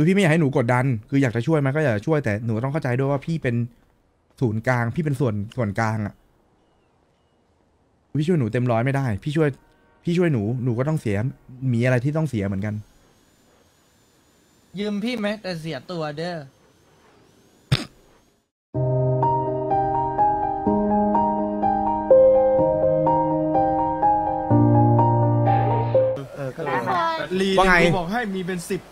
คือพี่ไม่อยากให้หนูกดดัน คืออยากจะช่วยมันก็อยากจะช่วยแต่หนูต้องเข้าใจด้วยว่าพี่เป็นศูนย์กลาง พี่เป็นส่วนส่วนกลางอะพี่ช่วยหนูเต็มร้อยไม่ได้ พี่ช่วย พี่ช่วยหนูหนูก็ต้องเสีย มีอะไรที่ต้องเสียเหมือนกัน ยืมพี่ไหมแต่เสียตัวเด้อเออก็เลยลีว่าไง บอกให้มีเป็นสิบ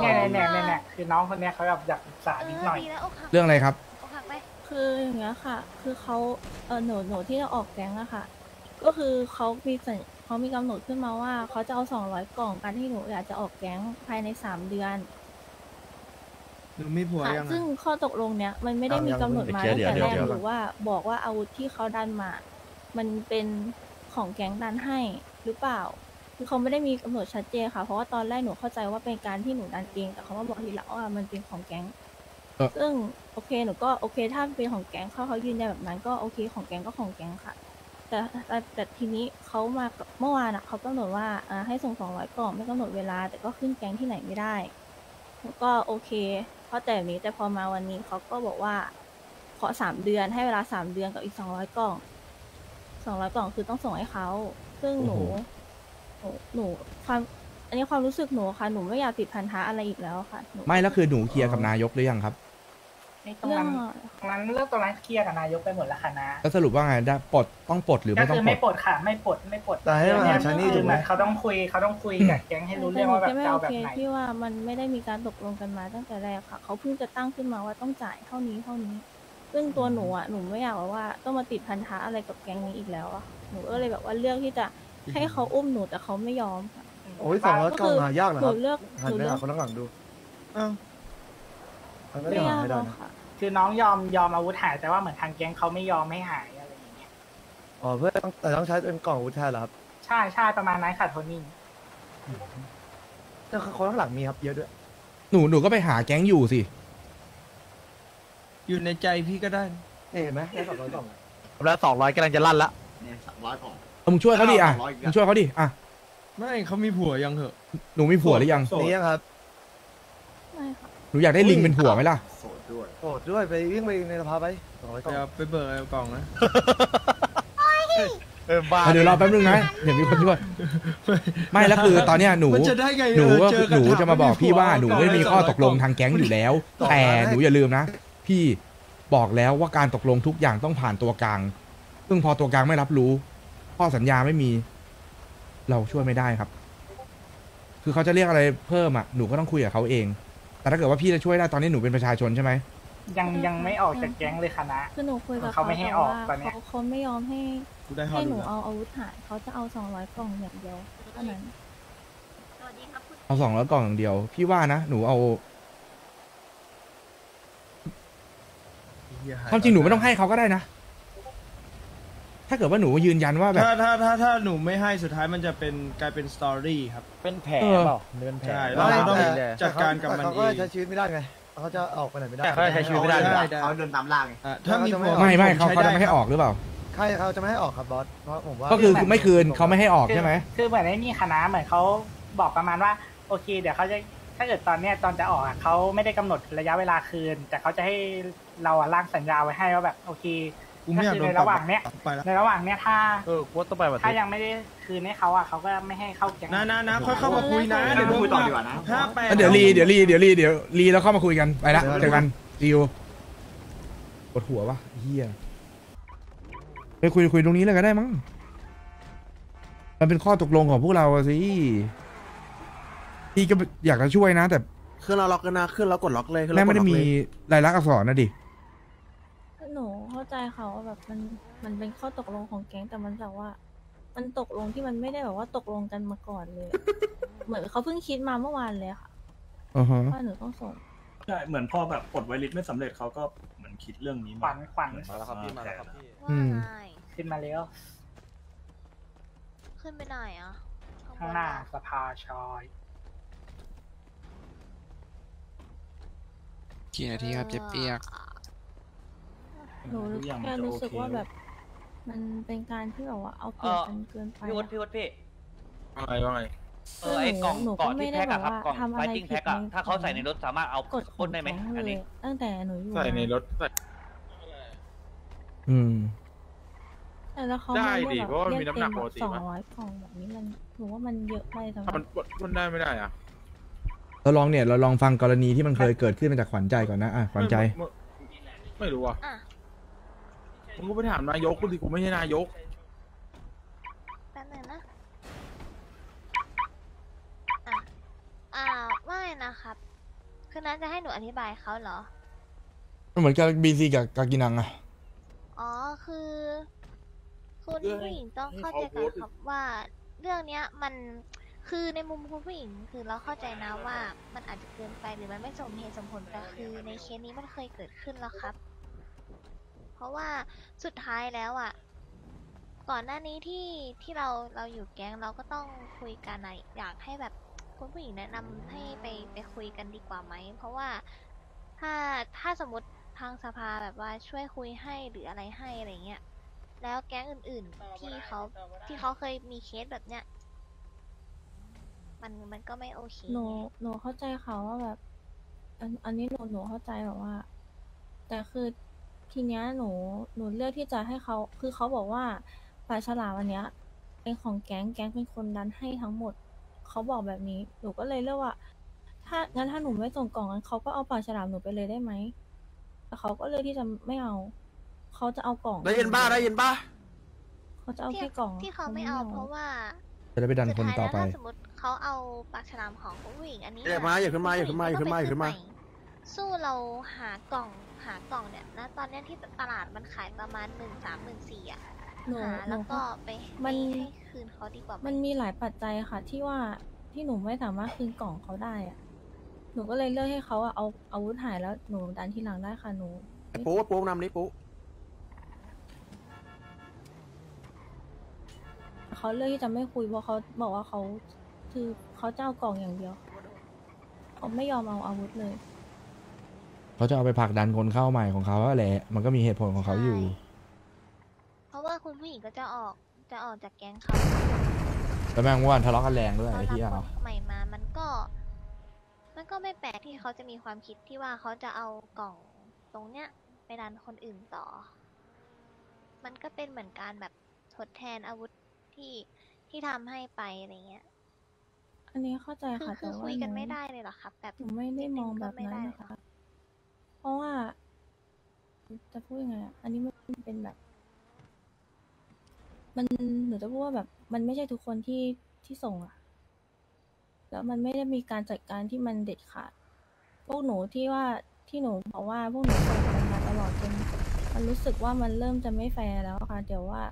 เนี่ยเนี่ยเนี่ยเนี่ยคือน้องคนเนี้ยเขาแบบอยากปรึกษานิดหน่อยเดีแล้วอกหักเรื่องอะไรครับ อกหักไปคืออย่างเงี้ยค่ะ คือเขาเออหนูหนูที่จะออกแก๊งอะค่ะ ก็คือเขามีสัญเขามีกำหนดขึ้นมาว่าเขาจะเอาสองร้อยกล่องการที่หนูอยากจะออกแก๊งภายในสามเดือนหนูมีผัวค่ะยังอะซึ่งข้อตกลงเนี้ยมันไม่ได้มีกำหนดมาเดี๋ยวตั้งแต่เดี๋ยวเดี๋ยวแรกหรือว่าบอกว่าอาวุธที่เขาดันมา มันเป็นของแก๊งดันให้หรือเปล่า คือเขาไม่ได้มีกำหนดชัดเจนค่ะ เพราะว่าตอนแรกหนูเข้าใจว่าเป็นการที่หนูดันเอง แต่เขามาบอกทีหลังว่ามันเป็นของแก๊งเออซึ่งโอเคหนูก็โอเค ถ้าเป็นของแก๊งเขาเขายืนยันแบบนั้นก็โอเคของแก๊งก็ของแก๊งค่ะ แต่แต่แต่ทีนี้เขามาเมื่อวานอะเขากำหนดว่าอ่าให้ส่งสองร้อยกล่องไม่กำหนดเวลา แต่ก็ขึ้นแก๊งที่ไหนไม่ได้แล้วก็โอเค เพราะแต่แบบนี้แต่พอมาวันนี้เขาก็บอกว่า ขอสามเดือนให้เวลาสามเดือนกับอีกสองร้อยกล่องสองร้อยกล่องคือต้องส่งให้เขาซึ่งหนู โอ้โห หนูหนูความอันนี้ความรู้สึกหนูค่ะหนูไม่อยากติดพันธะอะไรอีกแล้วค่ะหนูไม่แล้วคือหนูเคลียร์กับนายกหรือยังครับในตรงเรื่อนั้งนตรงนั้นเรื่องตรงนั้นเคลียร์กับนายกไปหมดแล้วค่ะนะแล้วสรุปว่าไงได้ปลดต้องปลดหรือก็ไม่ต้อคืงอปลไม่ด ปลดค่ะ ไม่ปลดไม่ปลดแต่ให้มาหาเนี่ยชานี่คืถูอกไหเหมมือนเขาต้องคุยเขาต้องคุยกับแก๊งให้รู้เรื่องว่าแบบแต่หนูจะเอาแค่แบบไม่ไหนโอเคที่ว่ามันไม่ได้มีการตกลงกันมาตั้งแต่แรกค่ะเขาเพิ่งจะตั้งขึ้นมาว่าต้องจ่ายเท่านี้เท่านี้ ซึ่งตัวหนูอะหนูไม่อยากแบบว่าต้องมาติดพันธะอะไรกับแก๊งนี้อีกแล้วอะหนูก็เลยแบบว่าเลือกที่จะ ให้เขาอุ้มหนูแต่เขาไม่ยอมค่ะ โอ้ยสองร้อยกล่องหายากนะหคนูรับเลือกหัหนนูไปเลือหากคนข้างหลังดูอ้าวมันก็ไม่ยังยาหากไม่หรได้อกนะค่ะ คือน้องยอมยอมอาวุธหายแต่ว่าเหมือนทางแก๊งเขาไม่ยอมให้หายอะไรอย่างเงี้ยอ๋อเพื่อต้องแต่ต้องใช้เป็นกล่องอาวุธแทนเหรอครับใช่ใช่ประมาณนั้นค่ะโทนี่แต่คนข้างหลังมีครับเยอะด้วยหนูหนูก็ไปหาแก๊งอยู่สิ อยู่ในใจพี่ก็ได้ นี่เห็นไหมได้สองร้อยกล่องอะแล้วสองร้อยกำลังจะลั่นละเนี่ยสามร้อยของ เอามึงช่วยเขาดิอะเอาร้อยอีกอะ มึงช่วยเขาดิอะไม่เขามีผัวยังเหอะ หนูมีผัวหรือยังนี่ยังครับไม่ค่ะหนูอยากได้ลิงเป็นผัวไหมล่ะโสดด้วยโอดด้วยไปวิ่งไปในสภาไปสองร้อยกล่องเดี๋ยวไปเบิกเอากล่องนะ เออบ้าอะเดี๋ยวรอแป๊บนึงนะเดี๋ยวมีคนช่วย ไม่แล้วคือตอนเนี้ยหนู มันจะได้ไงหนูก็เออเจอกันหนูจะมาบอกพี่ว่าถามหนูไม่ไม่มีมีผัวข้อก่อนตกลงทางแก๊งอยู่แล้ว แต่หนูอย่าลืมนะ พี่บอกแล้วว่าการตกลงทุกอย่างต้องผ่านตัวกลาง ซึ่งพอตัวกลางไม่รับรู้ ข้อสัญญาไม่มี เราช่วยไม่ได้ครับ คือเขาจะเรียกอะไรเพิ่มอะหนูก็ต้องคุยกับเขาเอง แต่ถ้าเกิดว่าพี่จะช่วยได้ตอนนี้หนูเป็นประชาชนใช่ไหมยังยังไม่ออกจากแก๊งเลยค่ะนะคือหนูคุยกับเขาไม่ให้แต่ออกว่าตอนเนี้ย เขาเขาไม่ยอมให้กูได้ฮอให้ดหดูนูแล้วเอาอาวุธหายเขาจะเอาสองร้อยกล่องอย่างเดียวเท่านั้นสวัสดีครับคุณเอาสองร้อยกล่องอย่างเดียว พี่ว่านะหนูเอาความจริงหนูไม่ต้องให้เขาก็ได้นะ ถ้าเกิดว่าหนูยืนยันว่าแบบ ถ้าถ้าถ้าถ้าหนูไม่ให้สุดท้ายมันจะเป็นกลายเป็นสตอรี่ครับ เป็นแผลเออเปล่าเป็นแผลใช่แล้เราวต้องแต่จัดการกับมันแต่เขาเอก็งใช้ชีวิตไม่ได้ไงเขาจะออกไปไหนไม่ได้แต่เขาจะใช้ชีวิตไม่ได้ได้ได้เขาเดินตามล่างไงอะถ้ามีผัวไม่ไม่เขาผเขาจะไม่ให้ครับออกหรือเปล่าใครเขาจะไม่ให้ออกครับบอสเพราะผมว่าก็คือคือไม่คืนเขาไม่ให้ออกใช่ไหมคือเหมือนไอ้นี่คณะเหมือนเขาบอกประมาณว่า โอเค เดี๋ยวเขาจะถ้าเกิดตอนเนี้ยตอนจะออกอะเขาไม่ได้กำหนดระยะเวลาคืน แต่เขาจะให้เราอะร่างสัญญาไว้ให้ว่าแบบโอเค กูไม่อยากโดนก็คือในระหว่างเนี้ยไปแล้วในระหว่างเนี้ยถ้าเออกูว่าต้องไปแบบถ้ายังไม่ได้คืนให้เขาอะเขาก็ไม่ให้เข้าแก๊งนะนะนะค่อยเข้ามาคุยนะเดี๋เดี๋ยยววคุยต่อดีกว่านะห้าแปดเดี๋ยวรีเดี๋ยวรีเดี๋ยวรีเดี๋ยวรีแล้วเข้ามาคุยกันไปละเจอกันรีวปวดหัววะเฮียไปคุยคุยตรงนี้เลยก็ได้มั้งมันเป็นข้อตกลงของพวกเราอะสิพี่ก็อยากจะช่วยนะ แต่ขึ้นแล้วล็อกกันนะขึ้นแล้วกดล็อกเลยขึ้นแม่ล้วกไม่ได้ล็อกมีเลยลายลักษณ์อักษรนะดิหนูเข้า ใจค่ะว่าแบบมันมันเป็นข้อตกลงของแก๊งแต่มันแบบว่า มันตกลงที่มันไม่ได้แบบว่าตกลงกันมาก่อนเลย เหมือนเขาเพิ่งคิดมาเมื่อวานเลยค่ะอือฮะว่าหนูต้องส่งใช่เหมือนพอแบบกดไวลิสไม่สำเร็จเขาก็เหมือนคิดเรื่องนี้ขวัญขวัญมาแล้วครับพี่มาแล้วครับอืมว่าไงขึ้นมาแล้วขึ้นไปไหนอะข้างหน้าสภาชอยกี่นาทีครับเจ๊เปียก หนูทุกอย่างมันแค่จะรู้สึกโอเคว่าแบบ มันเป็นการที่แบบว่าเอาเปรียบกันเกินไปพี่วุฒิอะพี่วุฒิพี่อะไรว่าไงเออไอ้กล่องหนูก็ไม่ได้แบบว่าทำอะไรผิดในถ้าเขาใส่ในรถสามารถเอากฎของแก๊งเลยตั้งแต่หนูอยู่ใส่ในรถใส่ อืม แต่แล้วเขาได้มาดิเรียกเพราะว่ามันมีน้ำหนักปกติสองปะร้อยกล่องแบบนี้มันหนูว่ามันเยอะไปสำหรับมันมันได้ไม่ได้อะเราลองเนี่ยเราลองฟังกรณีที่มันเคยเกิดขึ้นมาจากขวัญใจก่อนนะอะขวัญใจ ไม่ไม่รู้อะ อะ มึงก็ไปถามนายกกูดิกูไม่ใช่นายก แป๊บนึงนะอะอ่าไม่นะครับ คือนั้นจะให้หนูอธิบายเขาเหรอเหมือนกับบีซีกับกากินังอะอ๋อคือ คุณเรื่องผู้หญิงต้องให้เข้าเขาใจก่อนโพสต์ครับว่า เรื่องเนี้ยมันคือในมุมคุณผู้หญิงคือเราเข้าใจนะว่ามันอาจจะเกินไปหรือมันไม่สมเหตุสมผลแต่คือในเคสนี้มันเคยเกิดขึ้นแล้วครับ เพราะว่าสุดท้ายแล้วอะ ก่อนหน้านี้ที่ที่เราเราอยู่แก๊งเราก็ต้องคุยกันอะอยากให้แบบคุณผู้หญิงแนะนำให้ไปไปคุยกันดีกว่าไหม เพราะว่าถ้าถ้าสมมติทางสภาแบบว่าช่วยคุยให้หรืออะไรให้อะไรเงี้ยแล้วแก๊งอื่นๆที่เขาที่เขาเคยมีเคสแบบเนี้ยมันมันก็ไม่โอเคหนูหนูเข้าใจเขาว่าแบบ อันอันนี้หนูหนูเข้าใจแบบว่า แต่คือ ทีเนี้ยหนูหนูเลือกที่จะให้เขาคือเขาบอกว่าปลาฉลามอันเนี้ย เป็นของแก๊งแก๊งเป็นคนดันให้ทั้งหมดเขาบอกแบบนี้ หนูก็เลยเลือกว่า ถ้างั้นถ้าหนูไม่ส่งกล่องงั้นเขาก็เอาปลาฉลามหนูไปเลยได้ไหมแต่เขาก็เลือกที่จะไม่เอาเขาจะเอากล่องได้ยินบ้าได้ยินบ้าเขาจะเอาที่แค่กล่องที่เขาไม่เอาเพราะว่าจะได้ไปดันสุดคนท้ายต่อแล้วไปถ้าสมมติเขาเอาปากฉลามของคุณผู้หญิงอันนี้อย่ามาอย่าขึ้นมาอย่าขึ้นมาอย่าขึ้นมาอย่าขึ้นมา สู้เราหากล่องหากล่องเนี่ยนะตอนเนี้ยที่ตลาดมันขายประมาณหนึ่งสามหนึ่งสี่อะหนูหาหนูแล้วก็ ไปมันให้ให้คืนเขาดีกว่าไหมันมีหลายปัจจัยค่ะ ที่ว่าที่หนูไม่สามารถคืนกล่องเขาได้อะหนูก็เลยเลือกให้เขาอะเอาอาวุธหายแล้วหนูดันทีหลังได้ค่ะหนู ไอ้ปุ๊ปุ๊นำนี้ปุ๊เขาเลือกที่จะไม่คุยเพราะเขาบอกว่าเขาคือเขาจะเอากล่องอย่างเดียวเขาไม่ยอมเอาอาวุธเลย เขาจะเอาไปผลักดันคนเข้าใหม่ของเขาแหละ มันก็มีเหตุผลของเขาอยู่ใช่เพราะว่าคุณผู้หญิงก็จะออกจะออกจากแก๊งเขาแล้วแม่งว่าทะเลาะกันแรงด้วยเขาไอ้รับที่คเอานใหม่มา มันก็ มันก็ไม่แปลกที่เขาจะมีความคิดที่ว่าเขาจะเอากล่องตรงเนี้ยไปดันคนอื่นต่อ มันก็เป็นเหมือนการแบบทดแทนอาวุธที่ที่ทำให้ไปอะไรเงี้ย อันนี้เข้าใจคือค่ะคืแต่อว่าคุยกันหไม่ได้เลยเหรอครับแบบหนูไม่ได้มองแบบก็ไม่นั้นได้นะเหรอคะเพ ราะว่า จะพูดยังไงอะอันนี้มันเป็นแบบ มันหนูจะพูดว่าแบบ มันไม่ใช่ทุกคนที่ที่ส่งอะแล้วมันไม่ได้มีการจัดการที่มันเด็ดขาด พวกหนูที่ว่าที่หนูบอกว่าพวกหนูส่งกันมาตลอดจนมันรู้สึกว่ามันเริ่มจะไม่แฟร์แล้วค่ะ เดี๋ยวว่า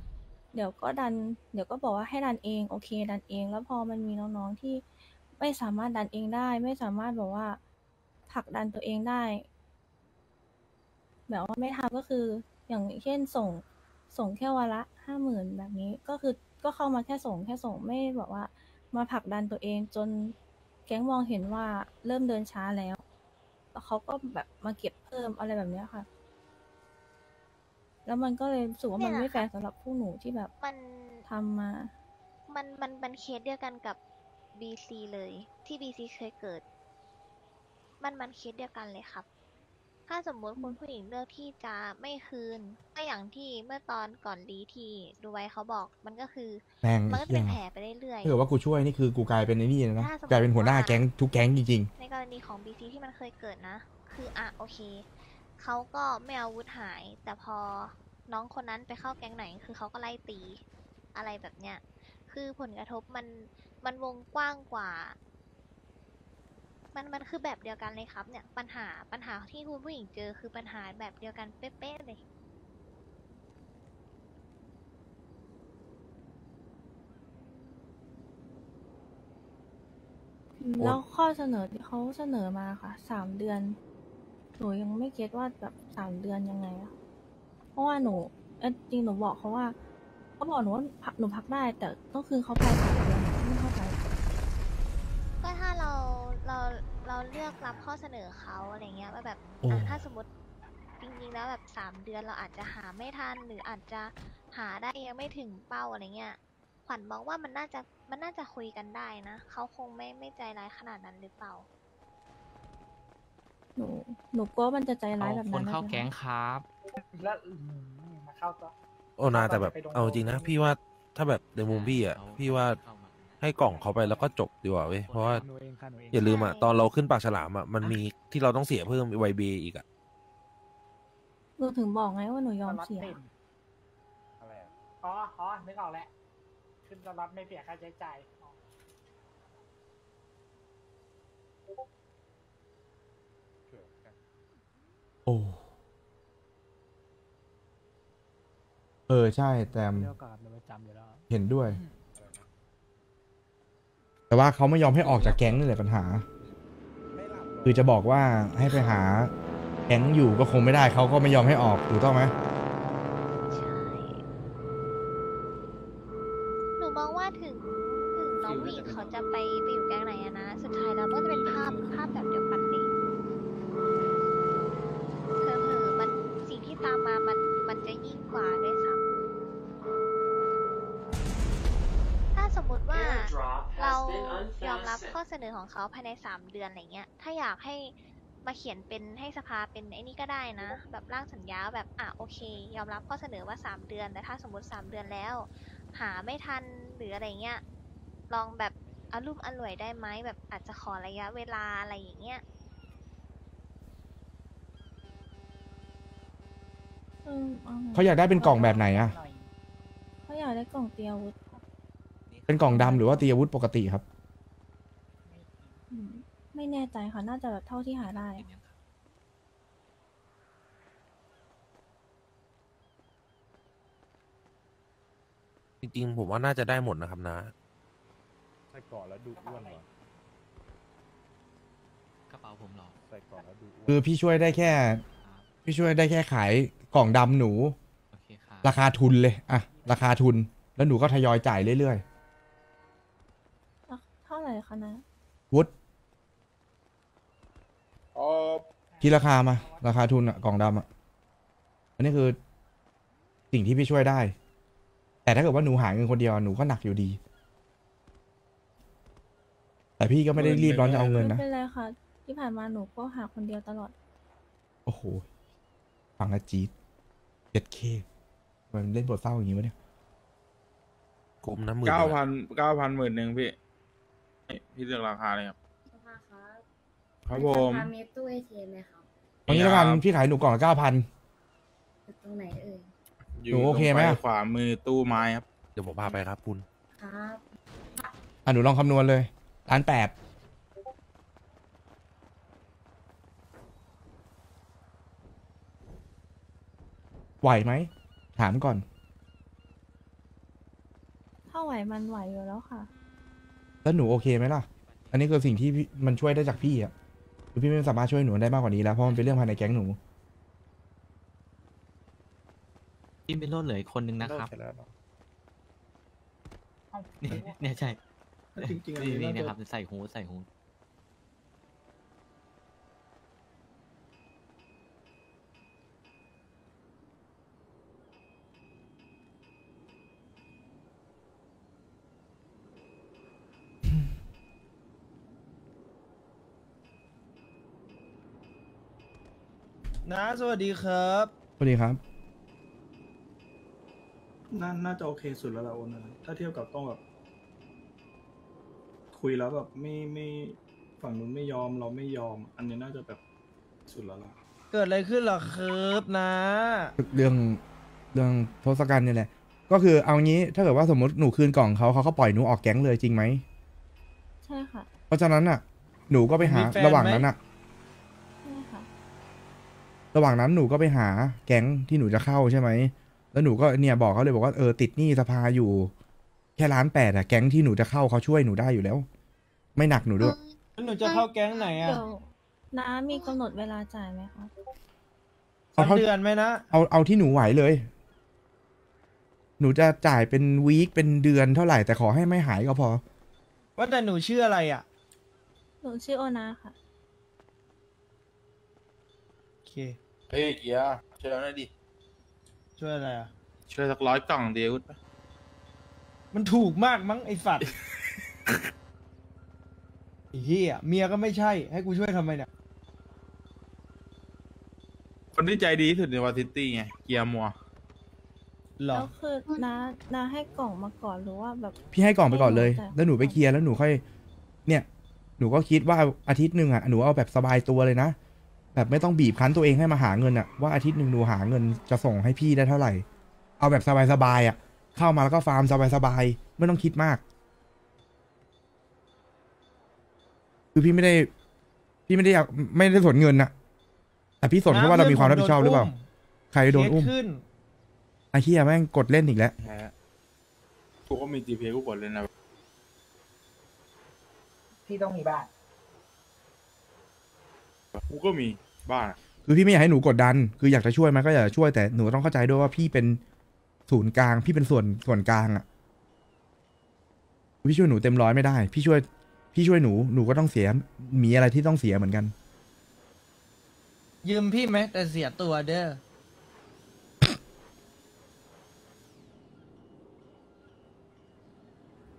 เดี๋ยวก็ดัน เดี๋ยวก็บอกว่าให้ดันเอง โอเค ดันเอง แล้วพอมันมีน้องๆที่ไม่สามารถดันเองได้ ไม่สามารถแบบว่าผลักดันตัวเองได้ แบบว่าไม่ทำก็คือ อย่างเช่นส่งส่งแค่วันละห้าหมื่นแบบนี้ก็คือก็เข้ามาแค่ส่งแค่ส่งไม่แบบว่า มาผลักดันตัวเองจนแก๊งมองเห็นว่าเริ่มเดินช้าแล้วแล้วเขาก็แบบมาเก็บเพิ่มอะไรแบบเนี้ยค่ะ แล้วมันก็เลยรู้สึกว่ามันเนี่ยไม่ค่ะแฟร์สำหรับพวกหนูที่แบบมันทำมา มันมันมันเคสเดียวกันกับ BC เลย ที่ BC เคยเกิด มันมันเคสเดียวกันเลยครับ ถ้าสมมุติคุณผู้หญิงเลือกที่จะไม่คืนก็อย่างที่เมื่อตอนก่อนรีทีดูไว้เขาบอกมันก็คือ แม่งมันก็จะเหี้เป็ยนแผลไปเรื่อยถ้าเกิดว่ากูช่วยนี่คือกูกลายเป็นไอ้นี่เลยนะถ้าสมมุติกลายเป็นหัวหน้าว่าแก๊งทุกแก๊งจริงๆในกรณีของ BC ที่มันเคยเกิดนะ คืออะโอเคเขาก็ไม่เอาอาวุธหาย แต่พอน้องคนนั้นไปเข้าแก๊งไหน คือเขาก็ไล่ตีอะไรแบบเนี้ยคือผลกระทบมันมันวงกว้างกว่า มันมันคือแบบเดียวกันเลยครับ เนี่ยปัญหาปัญหาที่คุณผู้หญิงเจอคือปัญหาแบบเดียวกันเป๊ะๆเลยแล้วข้อเสนอที่เขาเสนอมาค่ะสามเดือน หนูยังไม่เก็ตว่าแบบสามเดือนยังไงอะเพราะว่าหนูเอยจริงหนูบอกเขาว่าเขาบอกหนูว่าพักหนูพักได้แต่ต้องคืนเขาภายสามเดือน เราเราเลือกรับข้อเสนอเขาอะไรเงี้ยว่าแบบโอ้ อะถ้าสมมติจริงๆแล้วแบบสามเดือนเราอาจจะหาไม่ทันหรืออาจจะหาได้ยังไม่ถึงเป้าอะไรเงี้ยขวัญมองว่ามันน่าจะมันน่าจะคุยกันได้นะเขาคงไม่ไม่ใจร้ายขนาดนั้นหรือเปล่า หนูหนูกลัวมันจะใจร้ายแบบคนั้นนเข้านะแก๊งครับ แล้วอืมมาเข้าตัวโอนาแต่แบบ เอาจริงนะ พี่ว่าถ้าแบบในมุมพี่อะ พี่ว่า ให้กล่องเขาไปแล้วก็จบดีกว่าเว้ยเพราะว่าอย่าลืมอะใช่ตอนเราขึ้นปากฉลามอะมันมีที่เราต้องเสียเพิ่มไวเบอีกอะหนูถึงบอกไงว่าหนูยอมเสียอ๋ออ๋อนึกออกแล้วขึ้นสล็อตไม่เสียค่าใช้จ่ายอ๋อโอ้เออใช่แต่เที่ยวกับประจำอยู่แล้ว เห็นด้วย แต่ว่าเขาไม่ยอมให้ออกจากแก๊งนี่แหละปัญหา คือจะบอกว่าให้ไปหาแก๊งอยู่ก็คงไม่ได้เขาก็ไม่ยอมให้ออกถูกต้องไหม ข้อเสนอของเขาภายในสามเดือนอะไรเงี้ย ถ้าอยากให้มาเขียนเป็นให้สภาเป็นไอ้นี่ก็ได้นะ แบบร่างสัญญาแบบอะโอเค ยอมรับข้อเสนอว่าสามเดือนแต่ถ้าสมมติสามเดือนแล้ว หาไม่ทันหรืออะไรเงี้ยลองแบบอารุ่มอร่วยได้ไหมแบบอาจจะขอระยะเวลาอะไรอย่างเงี้ยเออเอาเขาอยากได้เป็นกล่องแบบไหนอะหน่อยเขาอยากได้กล่องเตรียมอาวุธค่ะเป็นกล่องดำหรือว่าตีอาวุธปกติครับอืม ไม่แน่ใจค่ะ น่าจะแบบเท่าที่หาได้ จริงๆ ผมว่าน่าจะได้หมดนะครับนะ ใส่ก่อนแล้วดูอ้วนเหรอกระเป๋าผมหรอใส่ก่อนแล้วดูอ้วนคือพี่ช่วยได้แค่พี่ช่วยได้แค่ขายกล่องดำหนู โอเคครับราคาทุนเลยอะราคาทุนแล้วหนูก็ทยอยจ่ายเรื่อยเท่าไหร่คะนะๆวุฒอ๋อ คิดราคามา ราคาทุนอะกล่องดำอะอันนี้คือสิ่งที่พี่ช่วยได้ แต่ถ้าเกิดว่าหนูหาเงินคนเดียวหนูก็หนักอยู่ดี แต่พี่ก็ไม่ได้รีบร้อนจะเอาเงินไม่นะเป็นไรค่ะ ที่ผ่านมาหนูก็หาคนเดียวตลอด โอ้โห ฟังและจี๊ดเจ็ดเคมันเล่นบทเศร้าอย่างนี้วะเนี่ยกลมนะหมื่นเก้าหนึ่งพัอะนเก้าพันหมื่นหนึ่งพี่นี่พี่เลือกราคาเลยครับสภาครับ ครับผม สภามีตู้เอทีเอ็มไหมครับตอนนี้แล้วกันพี่ขายหนูกล่องละเก้าพัน อยู่ตรงไหนเอ่ยอยู่หนูโอเคไหม ตรงปลายขวามือตู้ไม้ครับเดี๋ยวผมพาไปครับคุณ ครับอะหนูลองคำนวณเลยล้านแปดไหวไหม ถามก่อน ถ้าไหวมันไหวอยู่แล้วค่ะ แล้วหนูโอเคไหมล่ะ อันนี้คือสิ่งที่พี่มันช่วยได้จากพี่อะ คือพี่ไม่สามารถช่วยหนูได้มากกว่านี้แล้วเพราะมันเป็นเรื่องภายในแก๊งหนู พี่เป็นโรดเหลืออีกคนนึงนะครับเสร็จแล้วเหรอเนี่ยเนี่ยใช่จริงๆอันนี่นี้นี่น่านะคจะรับใส่หูใส่หู นะสวัสดีครับ สวัสดีครับ น่าน่าจะโอเคสุดแล้วล่ะโอนนะถ้าเทียบกับต้องแบบ คุยแล้วแบบไม่ไม่ฝั่งนู้นไม่ยอมเราไม่ยอม อันนี้น่าจะแบบสุดแล้วล่ะ เกิดอะไรขึ้นเหรอครับนะ เรื่องเรื่องทศกัณฐ์เนี่ยแหละ ก็คือเอางี้ถ้าเกิดว่าสมมติหนูคืนกล่องเขาเขาก็ปล่อยหนูออกแก๊งเลยจริงไหม ใช่ค่ะ เพราะฉะนั้นอะ หนูก็ไปหามีแฟนไหม ระหว่างนั้นอะใช่ค่ะ ระหว่างนั้นหนูก็ไปหาแก๊งที่หนูจะเข้าใช่ไหม แล้วหนูก็เนี่ยบอกเขาเลยบอกว่าเออติดหนี้สภาอยู่ แค่ล้านแปดอะแก๊งที่หนูจะเข้าเขาช่วยหนูได้อยู่แล้ว ไม่หนักหนูด้วยแล้วหนูจะเข้าแก๊งไหนอะเดี๋ยวน้ามีกำหนดเวลาจ่ายไหมคะเอาสามเท่าเดือนไหมนะเอาเอาที่หนูไหวเลย หนูจะจ่ายเป็นวีคเป็นเดือนเท่าไหร่แต่ขอให้ไม่หายก็พอ ว่าแต่หนูชื่ออะไรอะ หนูชื่อโอนาค่ะ โอเค เฮ้ยเกียร์ช่วยเราหน่อยดิ ช่วยอะไรอะ ช่วยสักร้อยกล่องเดียวปะมันถูกมากมั้งไอ้สัตว์ไอ้เฮียเมียก็ไม่ใช่ ให้กูช่วยทำไมเนี่ย คนที่ใจดีที่สุดในวาซิตี้ไง เกียร์มัว หรอ แล้วคือน้าน้าให้กล่องมาก่อนหรือว่าแบบ พี่ให้กล่องไปก่อนเลยแต่แล้วหนูไปเคลียร์แล้วหนูค่อย เนี่ย หนูก็คิดว่าอาทิตย์หนึ่งอะ หนูเอาแบบสบายตัวเลยนะ แบบไม่ต้องบีบคั้นตัวเองให้มาหาเงินอะว่าอาทิตย์หนึ่งหนูหาเงินจะส่งให้พี่ได้เท่าไหร่ เอาแบบสบายๆอะเข้ามาแล้วก็ฟาร์มสบายๆไม่ต้องคิดมาก คือพี่ไม่ได้ พี่ไม่ได้อยากไม่ได้สนเงินนะแต่พี่สนแค่ว่าเรามีความรับผิดชอบหรือเปล่า ใครโดนอุ้มเคสขึ้นไอ้เฮียแม่งกดเล่นอีกแล้วแพ้กูก็มี GPA กูกดเลยนะพี่ต้องมีบ้าน กูก็มีบ้านอะคือพี่ไม่อยากให้หนูกดดัน คืออยากจะช่วยมันก็อยากจะช่วยแต่หนูต้องเข้าใจด้วยว่าพี่เป็นศูนย์กลาง พี่เป็นส่วนส่วนกลางอะพี่ช่วยหนูเต็มร้อยไม่ได้ พี่ช่วย พี่ช่วยหนูหนูก็ต้องเสีย มีอะไรที่ต้องเสียเหมือนกัน ยืมพี่ไหมแต่เสียตัวเด้อ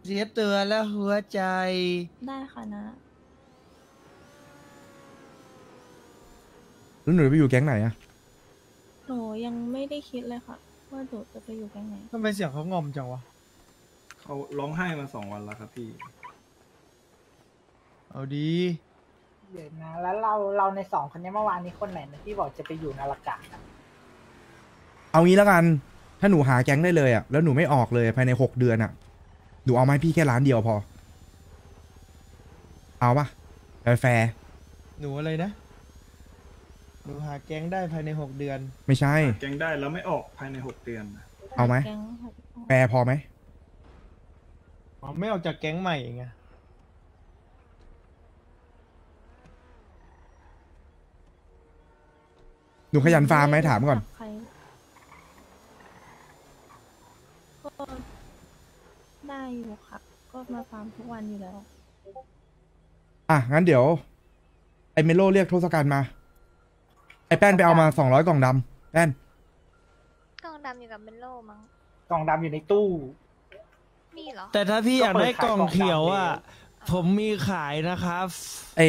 เสียตัวแล้วหัวใจ ได้ค่ะนะ แล้วหนูจะไปอยู่แก๊งไหนอะหนูยังไม่ได้คิดเลยค่ะ ว่าหนูจะไปอยู่แก๊งไหน ทำไมเสียงเขางอมจังวะ เขาร้องไห้มาสองวันแล้วครับพี่ เอาดีเดี๋ยวนะแล้วเราเราในสองคนนี้เมื่อวานนี้คนไหนนะที่บอกจะไปอยู่นาฬิกาอะเอางี้แล้วกัน ถ้าหนูหาแก๊งได้เลยอะแล้วหนูไม่ออกเลยภายในหกเดือนอะหนูเอาไหมาให้พี่แค่ล้านเดียวพอ เอาปะแฟร์หนูอะไรนะ หนูหาแก๊งได้ภายในหกเดือนๆไม่ใช่ แกงได้แล้วไม่ออกภายในหกเดือนนะเอาไหม แก๊งค่ะแฟร์พอไหม อ๋อไม่ออกจากแก๊งใหม่ไงหนูขยันฟาร์มไหมถามก่อน ใครก็ได้อยู่ค่ะ ก็มาฟาร์มทุกวันอยู่แล้ว อะ งั้นเดี๋ยว ไอเมโลเรียกทศกัณฐ์มาไอ แป้นไปเอามาสองร้อยกล่องดำแป้นกล้องดำอยู่กับเบนโลมั้งกล่องดำอยู่ในตู้ มีเหรอแต่ถ้าพี่อยากได้กล่องเขียวอะก็เปิดขายกล่องดำเลยผมมีขายนะครับ ไอ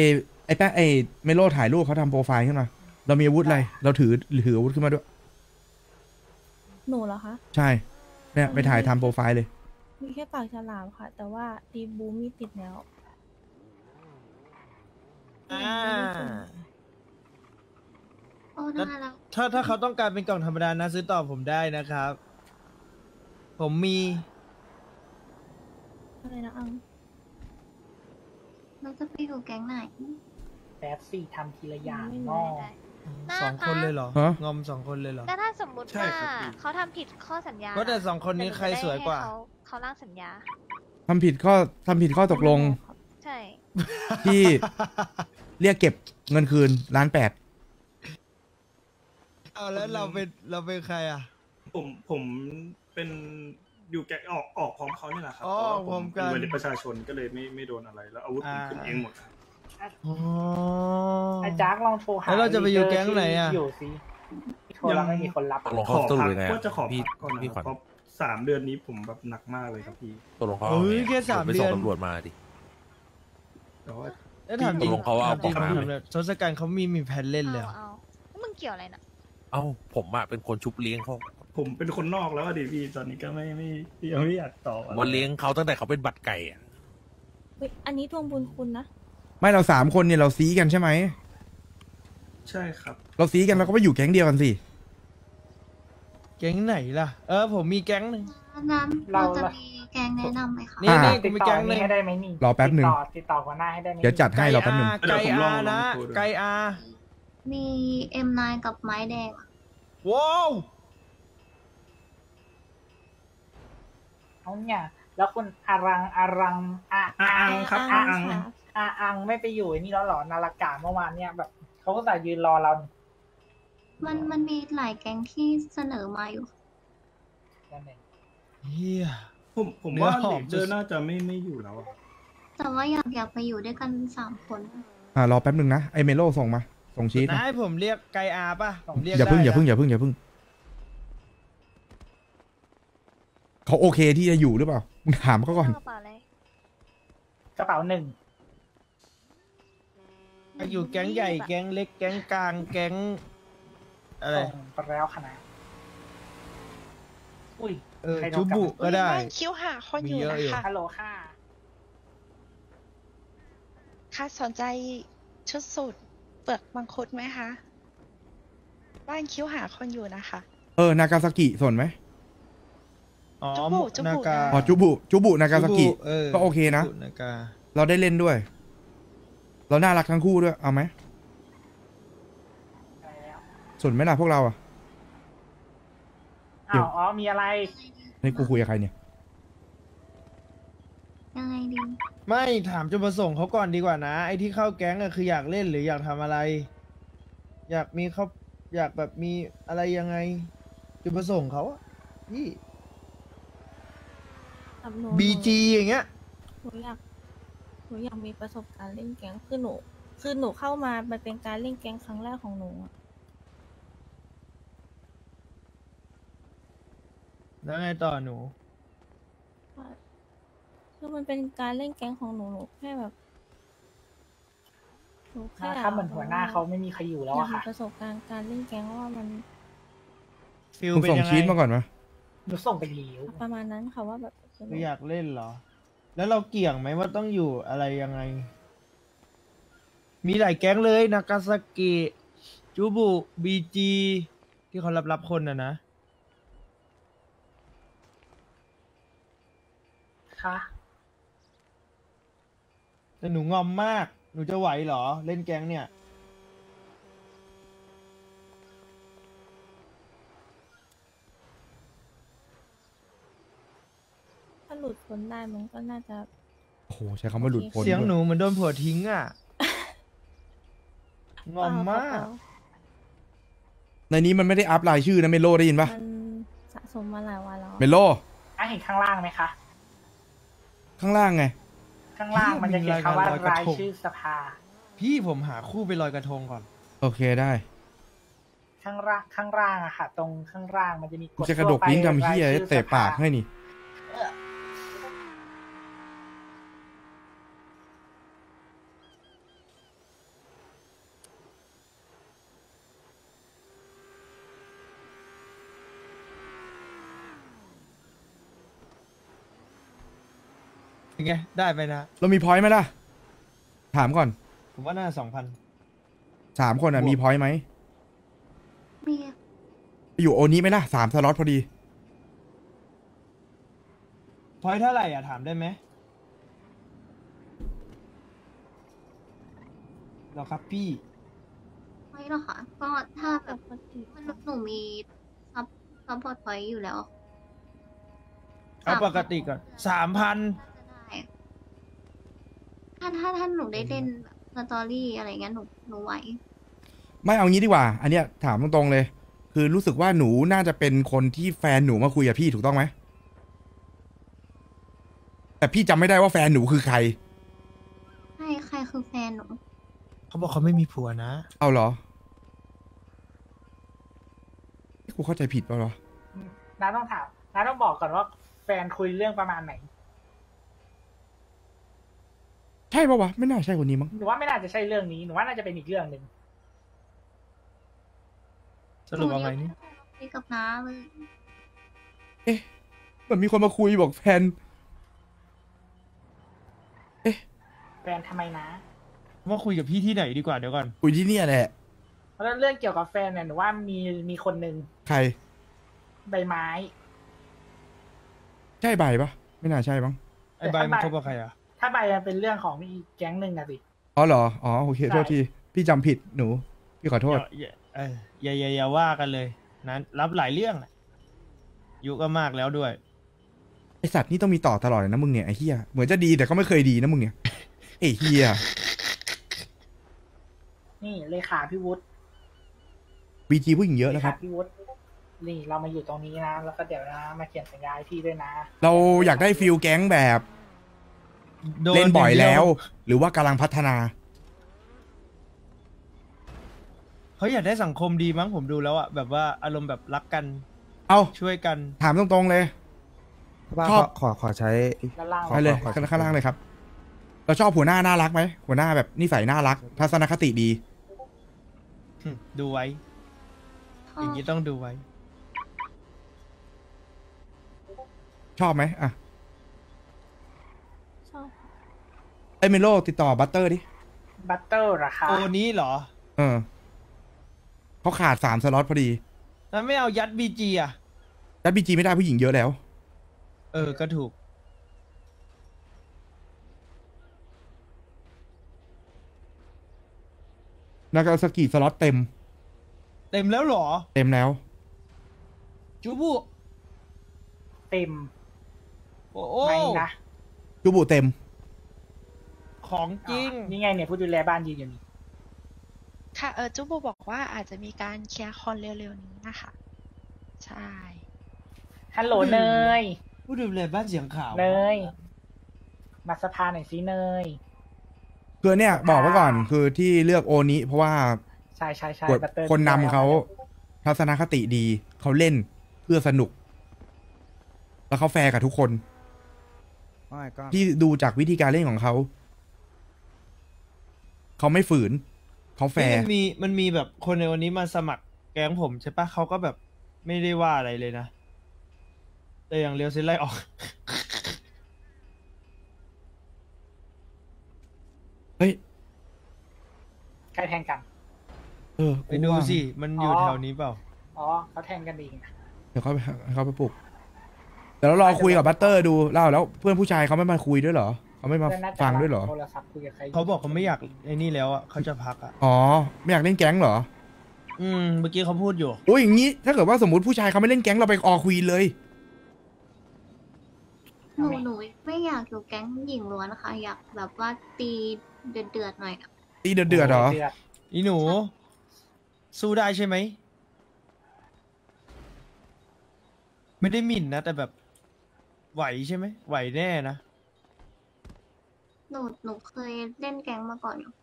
ไอแป้นไอเมโลถ่ายรูปเขาทำโปรไฟล์ขึ้นมา เรามีอาวุธอะไรเราถือถืออาวุธขึ้นมาด้วย หนูเหรอคะ ใช่เนี่ยไปถ่ายทำโปรไฟล์เลย มีแค่ปากฉลามค่ะ แต่ว่าตีบูมีติดแล้วอ่า โอ้ได้แล้วถ้าถ้าเขาต้องการเป็นกล่องธรรมดานะซื้อต่อผมได้นะครับ ผมมีอะไรนะอังเราจะไปอยู่แก๊งไหนแป๊บสี่ทำทีละอย่างไม่งรู้อได้สองคนเลยเหรอ ฮะ งอมสองคนเลยเหรอแล้วถ้าสมมุติใช่ว่าครับพี่ เขาทำผิดข้อสัญญาว่าแต่สองคนนี้ใครสวยกว่าเขเขาร่างสัญญา ทำผิดข้อทำผิดข้อตกลงใช่ ที่เรียกเก็บเงินคืนล้านแปด เอาแล้วเราเป็นเราเป็นใครอะ ผมผมเป็นอยู่แกงออกออกพร้อมเขานี่แหละครับอ๋อแต่ว่าพร้อมกัน เป็นประชาชนก็เลยไม่ไม่โดนอะไรแล้วอาวุธผมอ่าขึ้นเองหมดครับอ๋อ ไอ้จ๊ากลองโทรหาแล้วเราจะไปอยู่แก๊งไหนอะที่อยู่สิโทรแล้วไม่มีคนรับตกลงขเขาอสู้พักยังไงอะว่าจะขอพี่พักก่อนนะพี่คขวัรับญเพราะสามเดือนนี้ผมแบบหนักมากเลยครับพี่ตกลงเขาเฮ้ยแค่สามไปส่งเดือนตำรวจมาดิ แต่ว่า แล้วถามจริงตกลงเขาเอาถมจริงกล่องมาไหมถามเลยทศกัณฐ์เขามีมีแผนเล่นเลยเอาเหรอเอาแล้วมึงเกี่ยวอะไรน่ะ เอ้าผมอะเป็นคนชุบเลี้ยงเขาผมเป็นคนนอกแล้วอะดิพี่ตอนนี้ก็ไม่ไม่ยังไม่อยากตอบอะไรวันเลี้ยงเขาตั้งแต่เขาเป็นบัตรไก่อะเฮ้ยอันนี้ทวงบุญคุณนะ ไม่เราสามคนเนี่ยเราซีกันใช่ไหม ใช่ครับ เราซีกันเราก็ไปอยู่แก๊งเดียวกันสิ แก๊งไหนล่ะ เออ ผมมีแก๊งหนึ่งนั้นเราเราจะมีแก๊งแนะนำไหมคะนี่อ่านี่กูติดมีต่อแก๊งหนึ่นี่งให้ได้ไหมนี่รอแป๊บหนึ่ง ติดต่อติดต่อหัวหน้าให้ได้ไหมเดี๋ยวจัดให้เราแป๊บหนึ่งไก่อานะเดี๋ยวผมลองลองดูด้วยไก่อา มีเอ็มนกับไม้แดง ว้าวเอาเนี่ย แล้วคุณอารังอารังอาอาอังครับอาอังค่ะอาอังไม่ไปอยู่ไอ้นี่แล้วเหรอนาฬิกาเมื่อวานเนี่ยแบบเขาก็แต่ยืนรอเรานี่มันมันมีหลายแก๊งที่เสนอมาอยู่ นั่นเองเฮีย ผมผมเนื้อว่าหอมเดอร์น่าจะไม่ไม่อยู่แล้วอะแต่ว่าอยากอยากไปอยู่ด้วยกันสามคน อ่ารอแป๊บหนึ่งนะ ไอเมโลส่งมา ส่งชีตนายผมเรียกไก่อาป่ะผมเรียกอย่าพึ่งได้อย่าพึ่งนะอย่าพึ่งอย่าพึ่งเขาโอเคที่จะอยู่หรือเปล่ามึงถามเขาก่อนกระเป๋าอะไรกระเป๋าหนึ่งอยู่แก๊งใหญ่แก๊งเล็กแก๊งกลางแก๊งอะไรส่งไปแล้วคณะอุ้ยเออใครโดนจูบุกลับก็ได้คิ้วหาคนมีอยู่เยอะนะอยู่คะฮัลโหลค่ะค่ะสนใจชุดสูตรเปลือกมังคุดไหมคะ บ้านคิ้วหาคนอยู่นะคะ เออนากาซากิสนไหมอ๋อจูบุจูบุ นากาอ๋อจูบุจูบุนากาซากิจูบุเออก็โอเคนะจูบุนากาเราได้เล่นด้วย เราน่ารักทั้งคู่ด้วย เอาไหมสนไหมล่ะพวกเราอะ อ้าวอ๋อมีอะไร นี่กูคุยกับใครเนี่ย ยังไงดีไม่ถามจุดประสงค์เขาก่อนดีกว่านะ ไอ้ที่เข้าแก๊งอะคืออยากเล่นหรืออยากทำอะไร อยากมีเขาอยากแบบมีอะไรยังไง จุดประสงค์เขาอะพี่กับหนูบีจีอย่างเงี้ย หนูอยากหนูอยากมีประสบการณ์เล่นแก๊งคือหนู คือหนูเข้ามามันเป็นการเล่นแก๊งครั้งแรกของหนูอะแล้วไงต่อหนู คือมันเป็นการเล่นแก๊งของหนูหนูแค่แบบหนูแค่ถ้าเหมือนหัวหน้าเขาไม่มีใครอยู่แล้วอยากอะมีค่ะประสบการณ์การเล่นแก๊งว่ามันฟิลมึงเป็นส่งยังไงชีตมาก่อนไหมหนูส่งไปหลิวประมาณนั้นค่ะว่าแบบหรืออยากเล่นเหรอ แล้วเราเกี่ยงไหมว่าต้องอยู่อะไรยังไง มีหลายแก๊งเลยนากาซากิจูบุบีจีที่เขารับรับคนนะนะ ค่ะ แต่หนูงอมมาก หนูจะไหวเหรอ เล่นแก๊งเนี่ย ถ้าหลุดพ้นได้มันก็น่าจะ โอ้โหใช้คำว่าหลุดพ้นเสียงด้วยหนูเหมือนโดนผัวทิ้งอะ งอมมาก ในนี้มันไม่ได้อัพรายชื่อนะเมโลได้ยินปะมันสะสมมาหลายวันแล้ว เมโลอะเห็นข้างล่างไหมคะ ข้างล่างไง ข้างล่างมันจะเขียนคำว่ามีรายการลอยกระรายทงชื่อสภา พี่ผมหาคู่ไปลอยกระทงก่อน โอเคได้ ข้างล่างข้างล่างอะค่ะ ตรงข้างล่างมันจะมีกกูดจะกระดกลิ้นทำเฮียรายชื่อเตะปากสภให้นี่ ไง ได้ไปนะ เรามี point ไหมล่ะ ถามก่อนผมว่าน่าสองพัน สามคนอะบวกมี point ไหมมีอยู่โอนี้ไหมล่ะสามสล็อตพอดี พอยเท่าไหร่อะ ถามได้ไหมเหรอครับพี่ ไม่หรอกค่ะ ก็ถ้าแบบมันหนูมี sup support point อยู่แล้ว เอาปกติก่อนสามพันได้ ถ้าถ้าถ้าหนูได้เล่นแบบสตอรี่อะไรเงี้ยหนูหนูไหว ไม่เอางี้ดีกว่า อันเนี้ยถามตรงๆเลย คือรู้สึกว่าหนูน่าจะเป็นคนที่แฟนหนูมาคุยกับพี่ถูกต้องไหมแต่พี่จำไม่ได้ว่าแฟนหนูคือใครใครใครคือแฟนหนู เขาบอกเขาไม่มีผัวนะเอาเหรอกูเข้าใจผิดเปล่าวะ น้าต้องถามน้าต้องบอกก่อนว่าแฟนคุยเรื่องประมาณไหน ใช่ปะวะไม่น่าใช่คนนี้มั้งหนูว่าไม่น่าจะใช่เรื่องนี้หนูว่าน่าจะเป็นอีกเรื่องหนึ่งสรุปว่าไงนี่คุยกับน้าเลยเหมือนมีคนมาคุยบอกแฟนแฟนทำไมนะ ว่าคุยกับพี่ที่ไหนดีกว่าเดี๋ยวก่อน คุยที่เนี่ยแหละแล้วเรื่องเกี่ยวกับแฟนเนี่ยหนูว่ามีมีคนหนึ่งใครใบไม้ ใช่ใบปะไม่น่าใช่มั้งไอ้ใบมันคบกับใครอะ ถ้าใบมันเป็นเรื่องของอีกแก๊งหนึ่งอะสิ อ๋อเหรอ อ๋อโอเค ใช่ โทษที พี่จำผิดหนู พี่ขอโทษ อย่าเอออย่าอย่าอย่าว่ากันเลยนั้นรับหลายเรื่องอะอายุก็มากแล้วด้วย ไอสัตว์นี่ต้องมีต่อตลอดเลยนะมึงเนี่ยไอเฮียเหมือนจะดีแต่ก็ไม่เคยดีนะมึงเนี่ยไอเฮียนี่เลขาพี่วุฒิ BG ผู้หญิงเยอะเลนะครับ ขาพี่วุฒินี่เรามาอยู่ตรงนี้นะ แล้วก็เดี๋ยวนะ มาเขียนสัญญาให้พี่ด้วยนะ เราอยากได้ feel แก๊งแบบ โดนเล่นบ่อยอย่างเดียวแล้ว หรือว่ากำลังพัฒนา เขาอยากได้สังคมดีมั้งผมดูแล้วอะแบบว่าอารมณ์แบบรักกันเอาช่วยกัน ถามตรงๆเลยป้าชอบ ขอขอใช้ด้านล่างขอไปเลยขอขอข้างล่างเลยครับ เราชอบหัวหน้าน่ารักไหมหัวหน้าแบบนิสัยน่ารัก ทัศนคติดีดูไว้ อย่างนี้ต้องดูไว้ ชอบไหมอะ ชอบ ไอเมโลติดต่อบัตเตอร์ดิ บัตเตอร์ราคาโอนี้เหรอเออเขาขาดสามสล็อตพอดี แล้วไม่เอายัดบีจีอะแล้วบีจีไม่ได้ผู้หญิงเยอะแล้ว เออ ก็ถูก นากาซากิสล็อตเต็ม เต็มแล้วเหรอ เต็มแล้ว จูบุเต็ม โอ้โไม่นะ จูบุเต็ม ของจริง นี่ไงเนี่ยผู้ดูแลบ้านยืนอยู่นี่ค่ะเออจุบูบอกว่าอาจจะมีการ clear con เร็วๆนี้นะคะใช่ฮัลโหลเนยผู้ดูแลบ้านเสียงขาวเนยมาสภาหน่อยสิเนยคือเนี่ยบอกไว้ก่อนคือที่เลือกโอนี้เพราะว่าใช่ใช่ใช่กดบัตเตอร์คนนำเขาทัศนคติดีเขาเล่นเพื่อสนุก แล้วเขาแฟร์กับทุกคนไม่ก็ที่ดูจากวิธีการเล่นของเขา เขาไม่ฝืน เขาแฟนี่ร์มันมีมันมีแบบคนในวันนี้มาสมัครแก๊งผมใช่ปะเขาก็แบบไม่ได้ว่าอะไรเลยนะ แต่อย่างเรียวเซนไล่ออก เฮ้ย ใครแทงกัน เออไปดูสิ มันอยู่แถวนี้เปล่า อ๋อเขาแทงกันเองนะเดี๋ยวเขาไปให้เขาไปปลุกเดี๋ยวเรารอคุยกับบัตเตอร์ดูเล่าแล้วเพื่อนผู้ชายเขาไม่มาคุยด้วยเหรอ เขาไม่มาเพื่อนน่าจะฟังด้วยเหรอโทรศัพท์คุยกับใครเขาบอกเขาไม่อยากไอ้นี่แล้วอะเขาจะพักอะ อ๋อ ไม่อยากเล่นแก๊งเหรอ อืม เมื่อกี้เขาพูดอยู่ โอ้ยอย่างนี้ ถ้าเกิดว่าสมมติผู้ชายเขาไม่เล่นแก๊งเราไปออควีนเลย หนูหนูไม่อยากอยู่แก๊งหญิงล้วนนะคะ อยากแบบว่าตีเดือดเดือดๆหน่อยอะตีเดือดเดือดๆเหรอเดือดอีหนู สู้ได้ใช่ไหม ไม่ได้หมิ่นนะ แต่แบบ ไหวใช่ไหม ไหวแน่นะ หนูหนูเคยเล่นแก๊งมาก่อนอยู่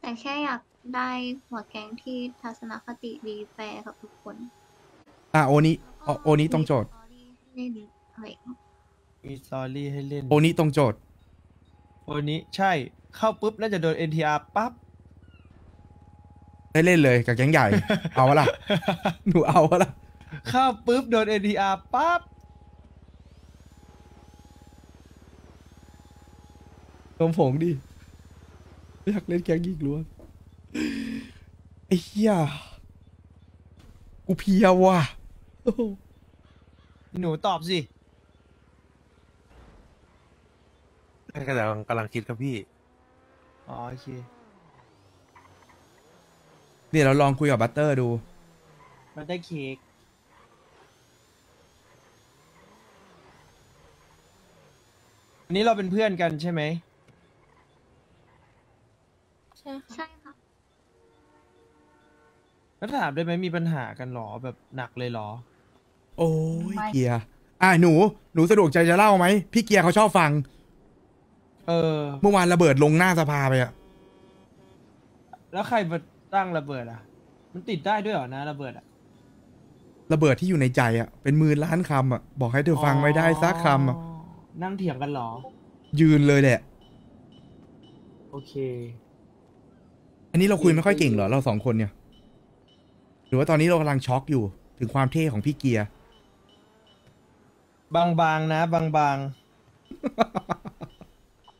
แต่แค่อยากได้หัวแก๊งที่ทัศนคติดีแฟร์กับทุกคนอะโอนี้โอโอนี้ตรงโจทย์เล่นอะไรอย่างเงี้ยมี story ให้เล่นโอนี้ตรงโจทย์โอนี้ใช่เข้าปุ๊บน่าจะโดน NTR ปั๊บได้เล่นเลยกับแก๊งใหญ่ เอาวะล่ะ หนูเอาวะล่ะเข้าปุ๊บโดน NTR ปั๊บ ลมผงดิอยากเล่นแก๊งยิงล้วนไอ้เหี้ยกูเพลียว่ะโอ้โหหนูตอบสิกำลังกำลังคิดครับพี่ อ๋อโอเคเนี่ยเราลองคุยกับบัตเตอร์ดู มันได้เค้กอันนี้เราเป็นเพื่อนกันใช่ไหม ใช่ค่ะใช่ค่ะแล้วถามได้ไหมมีปัญหากันหรอแบบหนักเลยหรอ โอ้ยเกียร์อะหนู หนูสะดวกใจจะเล่าไหมพี่เกียร์เขาชอบฟัง เออ เมื่อวานระเบิดลงหน้าสภาไปอะแล้วใครมาตั้งระเบิดอะ มันติดได้ด้วยเหรอนะระเบิดอะระเบิดที่อยู่ในใจอะเป็นหมื่นล้านคำอะบอกให้เธอฟังไม่ได้สักคำอะนั่งเถียงกันเหรอ ยืนเลยแหละ โอเค อันนี้เราคุยไม่ค่อยเก่งเหรอเราสองคนเนี่ย หรือว่าตอนนี้เรากำลังช็อกอยู่ ถึงความเท่ของพี่เกียร์ บางๆนะ บาง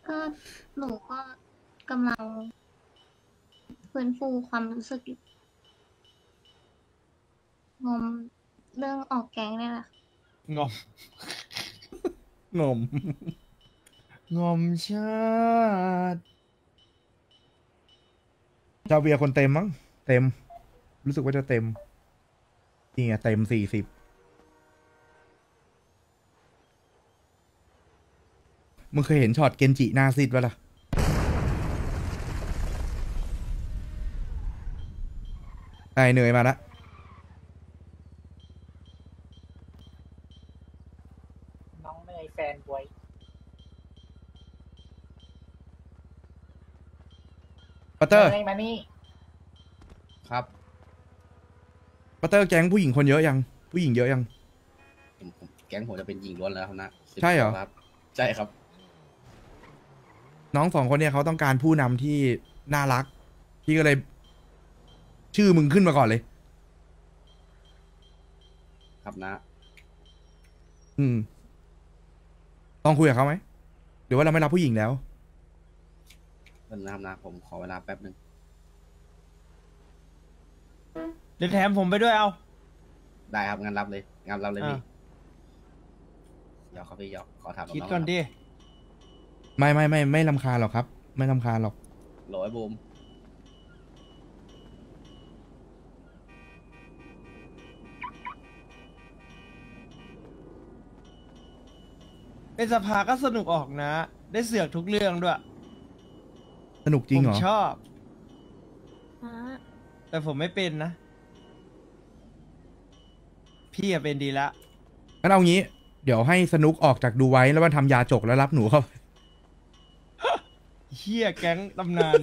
ก็หนูก็กำลังฟื้นฟูความรู้สึกอยู่งมเรื่องออกแก๊งเนี่ยแหละๆงอม งม งอมชาติ จาเวียคนเต็มมั้งเต็ม รู้สึกว่าจะเต็มนี่ไงเต็มสี่สิบมึงเคยเห็นช็อตเกนจิหน้าซิดปะล่ะไอเหนื่อยมาละ ปัตเตอร์เนยมานี่ครับปัตเตอร์แก๊งผู้หญิงคนเยอะยัง ผู้หญิงเยอะยัง ผมผมก๊งผมจะเป็นหญิงล้วนแล้วครับนะสิบใช่เหรอ ครับ ใช่ครับ น้องสองคนเนี่ยเขาต้องการผู้นำที่น่ารัก พี่ก็เลย ชื่อมึงขึ้นมาก่อนเลย ครับนะ อืมลองคุยกับเขาไหมหรือว่าเราไม่รับผู้หญิงแล้ว เป็นนะครับนะผมขอเวลาแป๊บหนึ่งเดี๋ยวแถมผมไปด้วยเอา ได้ครับงั้นรับเลยงั้นรับเลยพี่อะ หยอกครับพี่หยอกขอถามคิดงๆก่อนรับดิ ไม่ไม่ไม่ไม่ลำคาญหรอกครับ ไม่ลำคาญหรอกโหลไอ้บูมเป็นสภาก็สนุกออกนะ ได้เสือกทุกเรื่องด้วย สนุกจริงเหรผอมชอบอ่าแต่ผมไม่เป็นนะ พี่อะเป็นดีละงั้นเอางี้ เดี๋ยวให้สนุกออกจากดูไว้แล้วมาทำยาจกแล้วรับหนูเข้าไปเฮียแก๊งตำนาน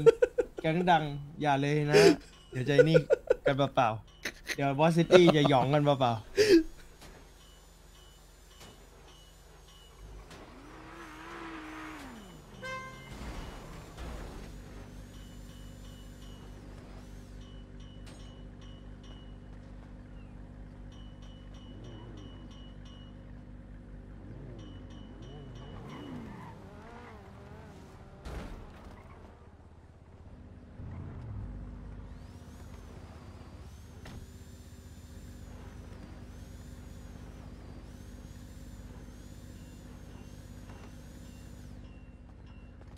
แก๊งดัง อย่าเลยนะ เดี๋ยวใจนี่กันเปล่าๆเดี๋ยวบอสซิตี้จะหยองกันเปล่า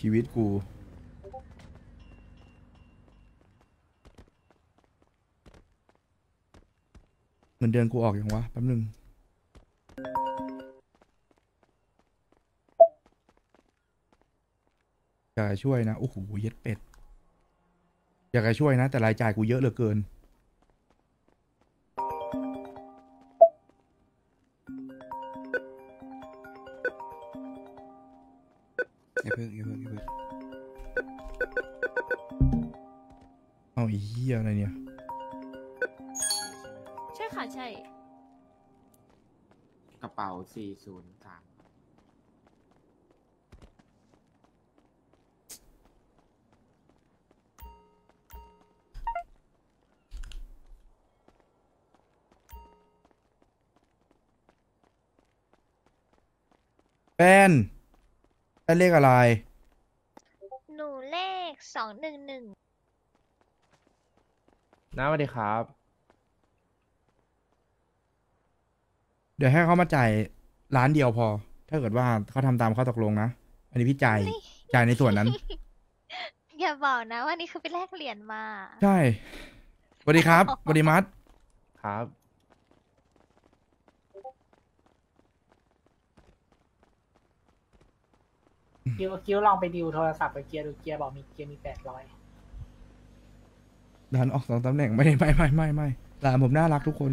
ชีวิตกู เงินเดือนกูออกอย่างวะ แป๊บนึงอยากช่วยนะ โอ้โห เย็ดเป็ด อยากช่วยนะ แต่รายจ่ายกูเยอะเหลือเกิน แฟนเลขอะไร หนูเลขสองหนึ่งหนึ่งน้าสวัสดีครับ เดี๋ยวให้เขามาจ่ายร้านเดียวพอ ถ้าเกิดว่าเขาทำตามข้อตกลงนะ อันนี้พี่จ่ายจ่ายในส่วนนั้น อย่าบอกนะว่านี่คือไปแลกเหรียญมา ใช่สวัสดีครับสวัสดีมัดครับ คิวคิวลองไปดิวโทรศัพท์ไปเกียร์ดูเกียร์บอกมีเกียร์มีแปดร้อยร้านออกสองตำแหน่งไม่ไม่ไม่ไม่ไม่ร้านผมน่ารักทุกคน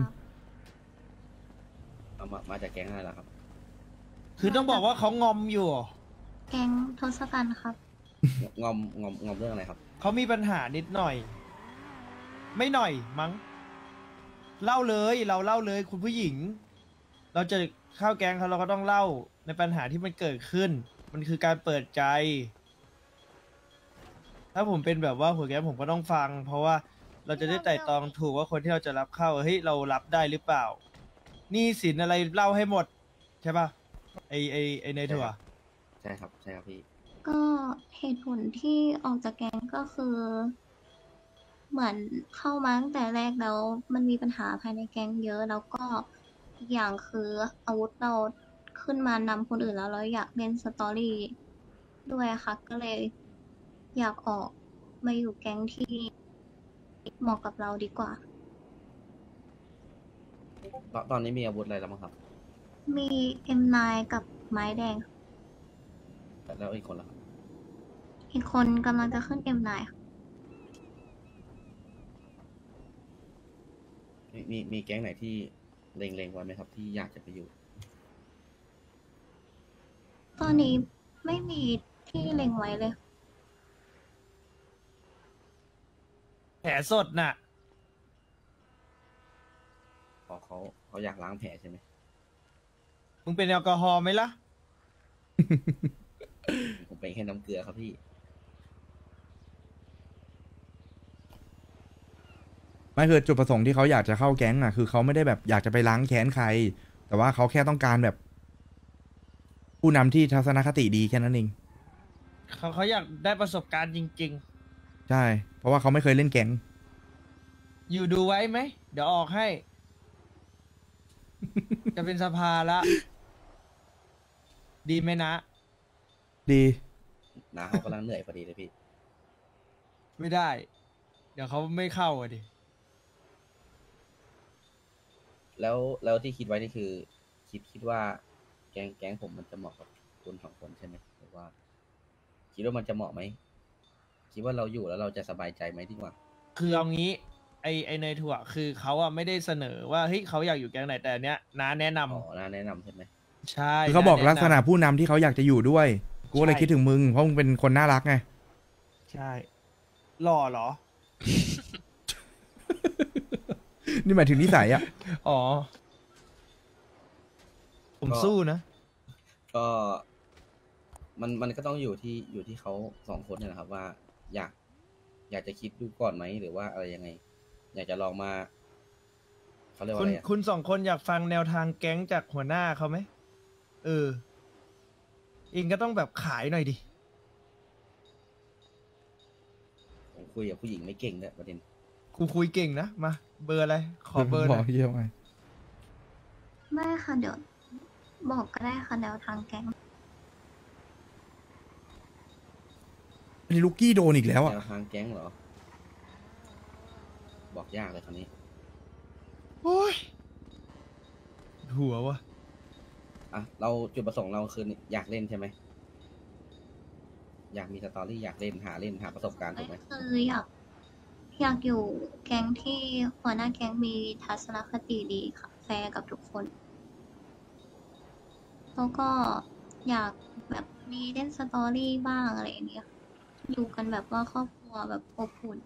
เอามามาจากแก๊งอะไรล่ะครับๆคือต้องบอกว่าเขางอมอยู่ แก๊งทศกัณฐ์ครับ งอมงอมงอมเรื่องอะไรครับ เขามีปัญหานิดหน่อย ไม่หน่อยมั้ง เล่าเลยเราเล่าเลยคุณผู้หญิง เราจะเข้าแก๊งเขาเราก็ต้องเล่าในปัญหาที่มันเกิดขึ้น มันคือการเปิดใจ ถ้าผมเป็นแบบว่าหัวแก๊งผมก็ต้องฟัง เพราะว่าเราจะได้ไต่ตรองถูกว่าคนที่เราจะรับเข้าเฮ้ยเรารับได้หรือเปล่าหนี่สินอะไรเล่าให้หมด ใช่ปะไอไอไอในถั่วใช่ครับใช่ครับพี่ ก็เหตุผลที่ออกจากแก๊งก็คือ เหมือนเข้ามาตั้งแต่แรกแล้ว มันมีปัญหาภายในแก๊งเยอะแล้วก็อีกอย่างคืออาวุธเรา ขึ้นมานำคนอื่นแล้วเราอยากเล่นสตอรี่ด้วยอะค่ะ ก็เลยอยากออกมาอยู่แก๊งที่เหมาะกับเราดีกว่า ตอนตอนนี้มีอาวุธอะไรแล้วมั้งครับ มี M9 กับไม้แดงแล้วอีกคนล่ะครับอีกคนกำลังจะขึ้น M9 ค่ะมีมีมีแก๊งไหนที่เล็งๆไว้ไหมครับ ที่อยากจะไปอยู่ ตอนนี้ไม่มีที่เล็งไว้เลย แผลสดน่ะ พอเขาเขาอยากล้างแผลใช่ไหมผมึงเป็นแอลกอฮอล์ไหมล่ะ ผมเป็นแค่น้ำเกลือครับพี่ ไม่คือจุดประสงค์ที่เขาอยากจะเข้าแก๊งอะคือเขาไม่ได้แบบอยากจะไปล้างแค้นใคร แต่ว่าเขาแค่ต้องการแบบ ผู้นำที่ทัศนคติดีแค่นั้นเอง เขาเขาอยากได้ประสบการณ์จริง ใช่ เพราะว่าเขาไม่เคยเล่นแก๊งๆ อยู่ดูไว้ไหม เดี๋ยวออกให้ จะเป็นสภาละ ดีไหมนะ ดีนาเขากำลังเหนื่อยพอดีเลยพี่ ไม่ได้ เดี๋ยวเขาไม่เข้าอะดิ แล้วแล้วที่คิดไว้นี่คือ คิดคิดว่าแก๊งแก๊งผมมันจะเหมาะกับคุณสองคนใช่ไหมหรือว่า คิดว่ามันจะเหมาะไหมคิดว่าเราอยู่แล้วเราจะสบายใจไหมดีกว่า คือเอางี้ ไอไอในถั่วคือเขาอะไม่ได้เสนอว่าเฮ้ยเขาอยากอยู่แก๊งไหนแต่อันเนี้ยน้าแนะนำอ๋อน่าแนะนำใช่ไหมใช่คือเขาบอกแะลักษณะนำผู้นำที่เขาอยากจะอยู่ด้วย กูก็เลยใช่ คิดถึงมึง เพราะมึงเป็นคนน่ารักไง ใช่หล่อเหรอ นี่หมายถึงนิสัยอะ อ๋อ ผมก็สู้นะ ก็มันมันก็ต้องอยู่ที่อยู่ที่เขาสองคนเนี่ยนะครับ ว่าอยากอยากจะคิดดูก่อนไหมหรือว่าอะไรยังไง อยากจะลองมาเขาเรียกว่าคุอะณไรอะคุณสองคนอยากฟังแนวทางแก๊งจากหัวหน้าเขาไหมเออเองก็ต้องแบบขายหน่อยดิ ผมคุยกับผู้หญิงไม่เก่งด้วยประเด็นกูคุยเก่งนะ มา เบอร์อะไร ขอเบอร์หบน่ออกยเยี่ยมไงไม่ค่ะเดี๋ยว บอกก็ได้ค่ะแนวทางแก๊งอันนี้ลูกกี้โดนอีกแล้วอะ แนวทางแก๊งเหรอ บอกยากเลยคราวนี้ โอ้ยหัววะอะ เราจุดประสงค์เราคืออยากเล่นใช่ไหม อยากมีสตอรี่อยากเล่นหาเล่นหาประสบการณ์ถูกไหม คืออยากอยากอยู่แก๊งที่หัวหน้าแก๊งมีทัศนคติดีค่ะแฟร์กับทุกคน แล้วก็อยากแบบมีเล่น story บ้างอะไรอย่างเงี้ยค่ะอยู่กันแบบว่าครอบครัวแบบอบอุ่น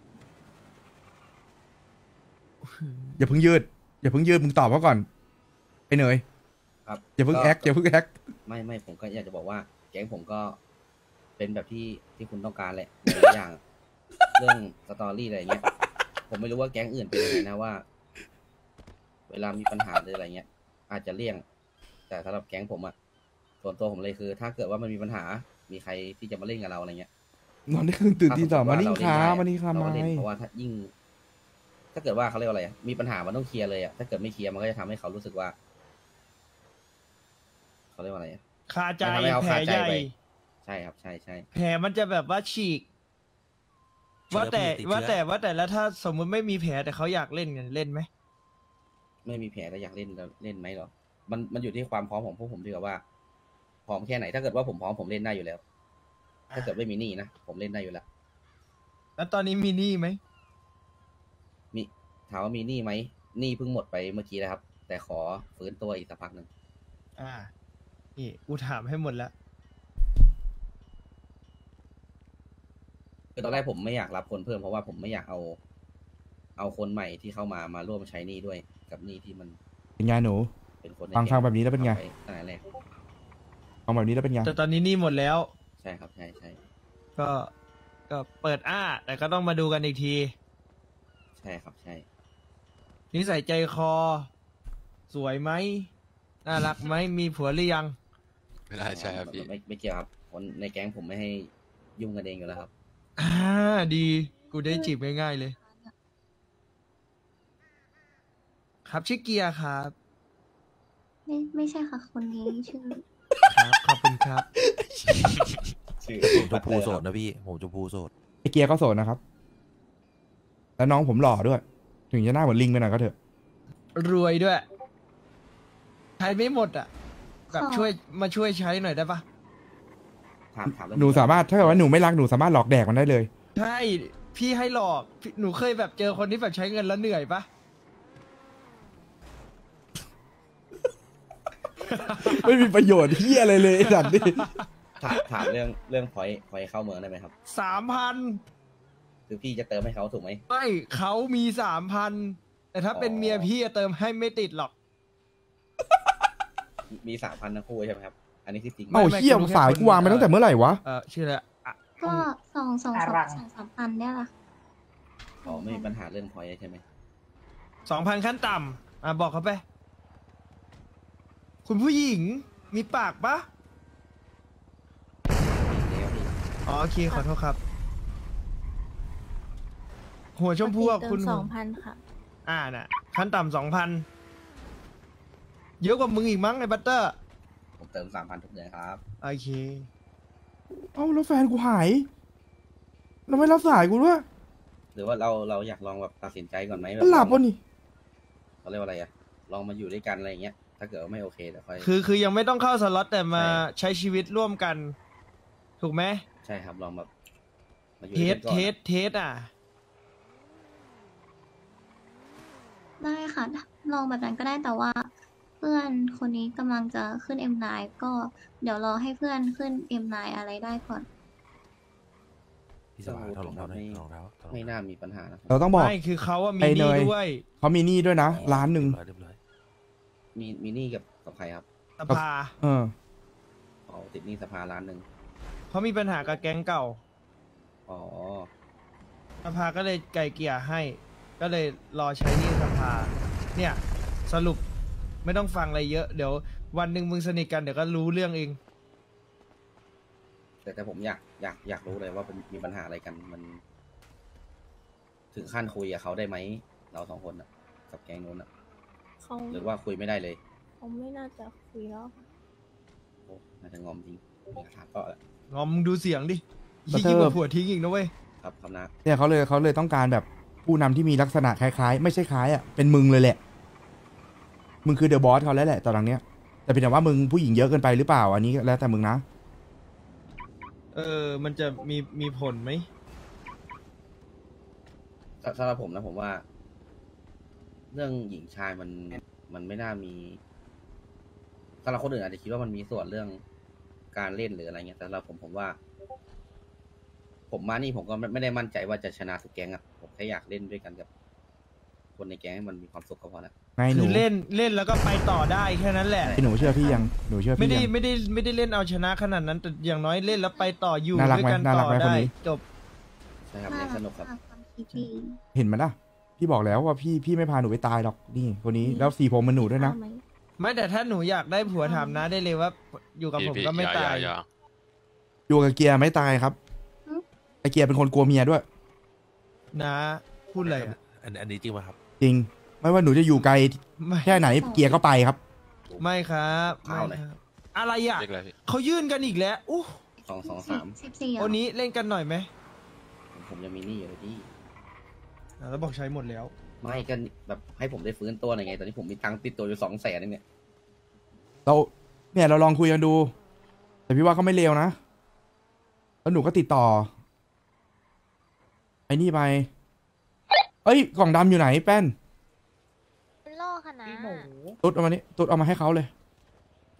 อย่าเพิ่งยืด อย่าเพิ่งยืดมึงตอบเขาก่อนไอ้เหนยครับอย่าเพิ่งก็แอคอย่าเพิ่งแอคไม่ไม่ผมก็อยากจะบอกว่า แก๊งผมก็เป็นแบบที่ที่คุณต้องการแหละหลายอย่าง เรื่องสตอรี่อะไรเงี้ยผมไม่รู้ว่าแก๊งอื่นเป็นยังไงนะว่า เวลามีปัญหาหรืออะไรเงี้ย อาจจะเลี่ยง แต่สำหรับแก๊งผมอะ ส่วนตัวผมเลยคือ ถ้าเกิดว่ามันมีปัญหา มีใครที่จะมาเล่นกับเราอะไรเงี้ยนอนได้คืนตื่นตีสองถ้มานี่สติค้าว่เรมาเล่นี่นค้าได้มาเราก็เล่นเพราะว่าถ้ายิ่ง ถ้าเกิดว่าเขาเรียกว่าอะไรอะมีปัญหามันต้องเคลียร์เลยอะถ้าเกิดไม่เคลียร์มันก็จะทำให้เขารู้สึกว่าเขาเรียกว่าอะไรอะคาใจมันทำให้เขาแผลคาใจใหญ่ไปใช่ครับใช่ใช่แผลมันจะแบบว่าฉีก ว่าแต่ติดเชื้อว่าแต่ว่าแต่แล้วถ้าสมมุติไม่มีแผลแต่เขาอยากเล่นกันเล่นไหมไม่มีแผลแล้วอยากเล่นแล้วเล่นไหมเหรอมันมันอยู่ที่ความพร้อมของพวกผมดีกว่าว่า พร้อมแค่ไหน ถ้าเกิดว่าผมพร้อมผมเล่นได้อยู่แล้ว ถ้าเกิดไม่มีหนี้นะผมเล่นได้อยู่แล้วแล้วตอนนี้มีหนี้ไหมมีถามว่ามีหนี้ไหมหนี้เพิ่งหมดไปเมื่อกี้แล้วครับ แต่ขอฟื้นตัวอีกสักพักหนึ่งอ่า นี่กูถามให้หมดแล้วคือตอนแรกผมไม่อยากรับคนเพิ่มเพราะว่าผมไม่อยากเอา เอาคนใหม่ที่เข้ามามาร่วมใช้หนี้ด้วย กับหนี้ที่มันเป็นไงหนู เป็นคนในฟังฟังแบบนี้แล้วเป็นไง อาตั้งแต่แรก ฟังแบบนี้แล้วเป็นไงแต่ตอนนี้หนี้หมดแล้ว ใช่ครับใช่ใช่ก็ก็เปิดอ้า แต่ก็ต้องมาดูกันอีกที ใช่ครับใช่ นิสัยใจคอ สวยไหมน่ารักไหมมีผัวหรือยัง ไม่ได้ใช่ครับพี่ไม่ไม่เกี่ยวครับคนในแก๊งผมไม่ให้ยุ่งกันเองอยู่แล้วครับ อ่าดี กูได้จีบง่ายๆเลย ครับชื่อเกียร์ครับ ไม่ไม่ใช่ค่ะ คนนี้ชื่อครับ ขอบคุณครับชื่อผมชมพูโสดนะพี่ผมชมพูโสดไอเกียร์ก็โสดนะครับ แล้วน้องผมหล่อด้วย ถึงจะหน้าเหมือนลิงไปหน่อยก็เถอะ รวยด้วยใช้ไม่หมดอะแบบขอช่วยมาช่วยใช้หน่อยได้ปะถามถามเรื่องหนูสามารถถ้าเกิดว่าหนูไม่รักหนูสามารถหลอกแดกมันได้เลย ใช่ พี่ให้หลอกพี่หนูเคยแบบเจอคนที่แบบใช้เงินแล้วเหนื่อยปะ ไม่มีประโยชน์ที่อะไรเลยไอ้สัตว์นี่ถามถามเรื่องเรื่องพอยพอยเข้าเมืองได้ไหมครับ สามพันคือพี่จะเติมให้เขาถูกไหม ไม่เขามีสามพันแต่ถ้าเป็นอ๋อ เมียพี่อะเติมให้ไม่ติดหรอก มีสามพันทั้งคู่ใช่ไหมครับ อันนี้ที่จริงเอ้าเหี้ยสายกูวางไปตั้งแต่เมื่อไหร่วะ เออชื่ออะไรอะก็สองสองสองสองสามพันเนี่ยแหละอ๋อไม่มีปัญหาเรื่องพอยใช่ไหมสองพันขั้นต่ำอะบอกเขาไป คุณผู้หญิงมีปากปะอ๋อโอเคขอโทษครับ หัวชมพูอะเติคุณสองพันค่ะ อ่าน่ะขั้นต่ำสองพันเยอะกว่ามึงอีกมั้งไอ้บัตเตอร์ ผมเติมสามพันทุกเดือนครับ โอเค เอ้าแล้วแฟนกูหาย แล้วไม่รับสายกูด้วย หรือว่าเราเราอยากลองแบบตัดสินใจก่อนไหมมันหลับวะนี่เขาเรียกว่าอะไรอะลองมาอยู่ด้วยกันอะไรอย่างเงี้ย ถ้าเกิดว่าไม่โอเคเดี๋ยวค่อยคือคือยังไม่ต้องเข้าสล็อตแต่มาใช้ชีวิตร่วมกัน ถูกไหมใช่ครับลองแบบมาอยู่ test ด้วยกันก่อนเทสเทสอะ ได้ค่ะลองแบบนั้นก็ได้แต่ว่า เพื่อนคนนี้กำลังจะขึ้น M9 ก็เดี๋ยวรอให้เพื่อนขึ้น M9 อะไรได้ก่อน พี่สภาถอดรองเท้าหน่อยถอดรองเท้าถอดรองเท้าไม่น่ามีปัญหานะเราต้องบอก ไม่คือเขาอะมีไอ้เหนยเนี้ย ด้วย เขามีหนี้ด้วยนะ ล้านหนึ่ง เรียบร้อย มีมีหนี้กับกับใครครับสภาเอออ๋อติดหนี้สภาล้านหนึ่งเขามีปัญหากับแก๊งเก่าอ๋อสภาก็เลยไก่เกลี่ยให้ ก็เลยรอใช้หนี่สภา เนี่ย สรุปไม่ต้องฟังอะไรเยอะเดี๋ยว วันหนึ่งมึงสนิทกันเดี๋ยวก็รู้เรื่องเอง แต่แต่ผมอยากอยากอยากรู้เลยว่าผมมีปัญหาอะไรกันมัน ถึงขั้นคุยกับเขาได้ไหม เราสองคนอะกับแก๊งนู้นอะ เขาหรือว่าคุยไม่ได้เลยเขาไม่น่าจะคุยแล้วค่ะโอ้น่าจะงอมจริงอยากถามก็งอมมึงดูเสียงดิบัตยิ่งเตอร์กว่าผัวทิ้งอีกนะเว้ยครับครับนะเนี่ยเขาเลยเขาเลยต้องการแบบผู้นำที่มีลักษณะคล้ายๆ ไม่ใช่คล้ายอะเป็นมึงเลยแหละ มึงคือเดอะบอสเขาแล้วแหละตอนหลังเนี้ย แต่เป็นแต่ว่ามึงผู้หญิงเยอะเกินไปหรือเปล่า อันนี้แล้วแต่มึงนะ เออ มันจะมีมีผลไหมสสำหรับผมนะผมว่า เรื่องหญิงชายมันมันไม่น่ามีสำหรับคนอื่นอาจจะคิดว่ามันมีส่วนเรื่องการเล่นหรืออะไรเงี้ยแต่สำหรับผมผมว่า ผมมานี่ผมก็ไม่ไม่ได้มั่นใจว่าจะชนะทุกแก๊งอะผมแค่อยากเล่นด้วยกันกับ คนในแก๊งให้มันมีความสุขก็พอละไงหนูคือเล่นเล่นแล้วก็ไปต่อได้แค่นั้นแหละไอ้หนูเชื่อพี่ยังหนูเชื่อไม่พี่ได้ยัง ไม่ได้ไม่ได้เล่นเอาชนะขนาดนั้นแต่อย่างน้อยเล่นแล้วไปต่ออยู่น่ารักด้วยกันไหมน่ารัต่กอไหมคนได้นี้ จบ ใช่ครับเล่นสนุกครับ ความคิดดี เห็นไหมล่ะ พี่บอกแล้วว่าพี่พี่ไม่พาหนูไปตายหรอกนี่คนนี้แล้วสีผมมันหนูด้วยนะไม่แต่ถ้าหนูอยากได้ผัวถามนะได้เลยว่าอยู่กับผมพี่ก็ไม่อย่ตายอย่อย่อยู่กับเกียร์ไม่ตายครับไอเกียร์เป็นคนกลัวเมียด้วย นะ พูดอะไรอะอันอันนี้จริงป่ะครับ จริง ไม่ว่าหนูจะอยู่ไกลไม่แค่ไหนเกียร์ก็ไปครับ ไม่ครับไม่เอาเลยครับอะไรอะเรียกอะไรพี่เขายื่นกันอีกแล้วอู้สองสองสามสิบสี่วันนี้เล่นกันหน่อยไหมผมผมยังมีหนี้อยู่เลยพี่ อะแล้วบอกใช้หมดแล้ว ไม่กันแบบให้ผมได้ฟื้นตัวหน่อยไง ตอนนี้ผมมีตังค์ติดตัวอยู่สองแสนเนี่ย เราเนี่ยเราลองคุยกันดู แต่พี่ว่าเขาไม่เลวนะ แล้วหนูก็ติดต่อ ไอ้นี่ไป เอ้ย กล่องดำอยู่ไหนแป้น โล่ค่ะนะตุ๊ดเอามานี่ตุ๊ดเอามาให้เขาเลย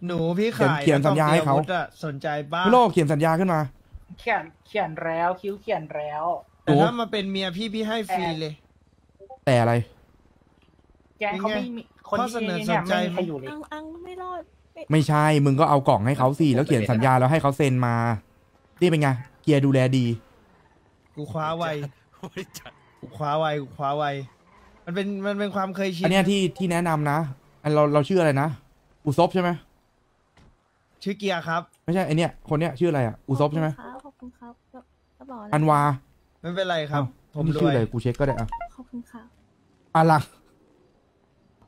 หนูพี่ขายเขียนสัญญาให้เขา แล้วก็มีอวุธอะสนใจบ้าง พี่โลกเขียนสัญญาขึ้นมา เขียนเขียนแล้วคิ้วเขียนแล้ว แต่ถ้ามาเป็นเมียพี่พี่ให้ฟรีเลย แต่อะไร แกงเขาไม่มีคนข้อเสที่นอเนี่ยสนใจไม่มีไหมใครอยู่เลยอังอังไม่รอดไม่ไม่ใช่ มึงก็เอากล่องให้เขาสิแล้วเขียนสัญญาแล้วให้เขาเซ็นมา นี่เป็นไง เกียร์ดูแลดี กูคว้าไวกูคว้าไวกูคว้าไว มันเป็นมันเป็นความเคยชิน อันเนี้ยที่ที่แนะนำนะ อันเราเราชื่ออะไรนะ อุซบใช่ไหมชื่อเกียร์ครับ ไม่ใช่ไอเนี้ยคนเนี้ยชื่ออะไรอะ อุซบใช่ไหมขอบคุณครับขอบคุณครับแล้วแล้วบอกอะไรอันวา ไม่เป็นไรครับเอ้าผมนี่รชื่อวยอะไรกูเช็คก็ได้อะขอบคุณค่ะอะลัง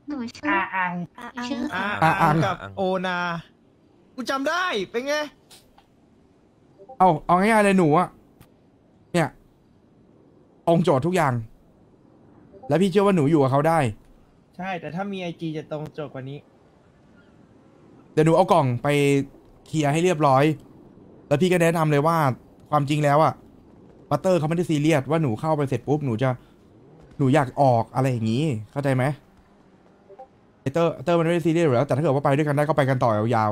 หนูชื่ออาอังอาอังชื่อ อาอะอังอะกับโอนากูจำได้เป็นไงเอาเอาง่ายๆเลยหนูอะเนี่ยตรงโจทย์ทุกอย่าง แล้วพี่เชื่อว่าหนูอยู่กับเขาได้ ใช่ แต่ถ้ามีไอจีจะตรงโจทย์กว่านี้ เดี๋ยวหนูเอากล่องไปเคลียร์ให้เรียบร้อย แล้วพี่ก็แนะนำเลยว่าความจริงแล้วอะ บัตเตอร์เขาไม่ได้ซีเรียสว่าหนูเข้าไปเสร็จปุ๊บหนูจะหนูอยากออกอะไรอย่างนี้ เข้าใจไหมไอเตอร์เตอร์มันไม่ได้ซีเรียสอยู่แล้ว แต่ถ้าเกิดว่าไปด้วยกันได้ก็ไปกันต่อยาว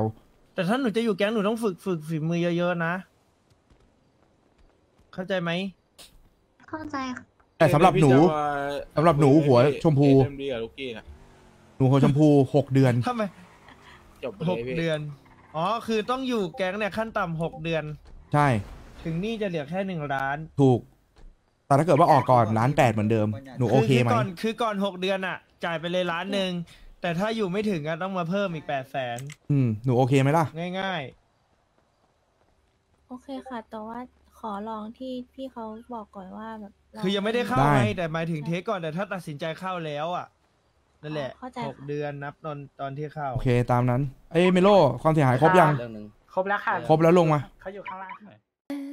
แต่ถ้าหนูจะอยู่แก๊งหนูต้องฝึกฝึกฝีมือเยอะๆนะ เข้าใจไหมเข้าใจค่ะๆ แต่สำหรับหนู สำหรับหนูหัวชมพู เอ็มดีกับลูกกี้นะหนูหัวชมพูหกเดือน ทำไมจบไปหเลกยพี่เดือน อ๋อ คือต้องอยู่แก๊งเนี่ยขั้นต่ำหกเดือน ใช่ ถึงหนี่จะเหลือแค่หนึ่งล้านถูก แต่ถ้าเกิดว่าออกก่อนล้านแปดเหมือนเดิม หนูโอเคไหม ก่อนคือก่อนหกเดือนอะ จ่ายไปเลยล้านหนึ่งแต่ถ้าอยู่ไม่ถึงอะต้องมาเพิ่มอีกแปดแสนอืม หนูโอเคไหมล่ะ ง่าย โอเคค่ะ แต่ว่าขอลองที่พี่เขาบอกก่อนว่าแบบเราๆคือยังไม่ได้เข้าได้ ไงแต่หมายถึงเทคก่อนแต่ถ้าตัดสินใจเข้าแล้วอะนั่นแหละเข้าใจหกเดือนนับตอนตอนที่เข้า โอเคตามนั้น เอ้ยเมโลความเสียหายครบยัง เรื่องหนึ่ง ครบแล้วค่ะครบแล้วลงมา เขาอยู่ข้างล่างค่ะ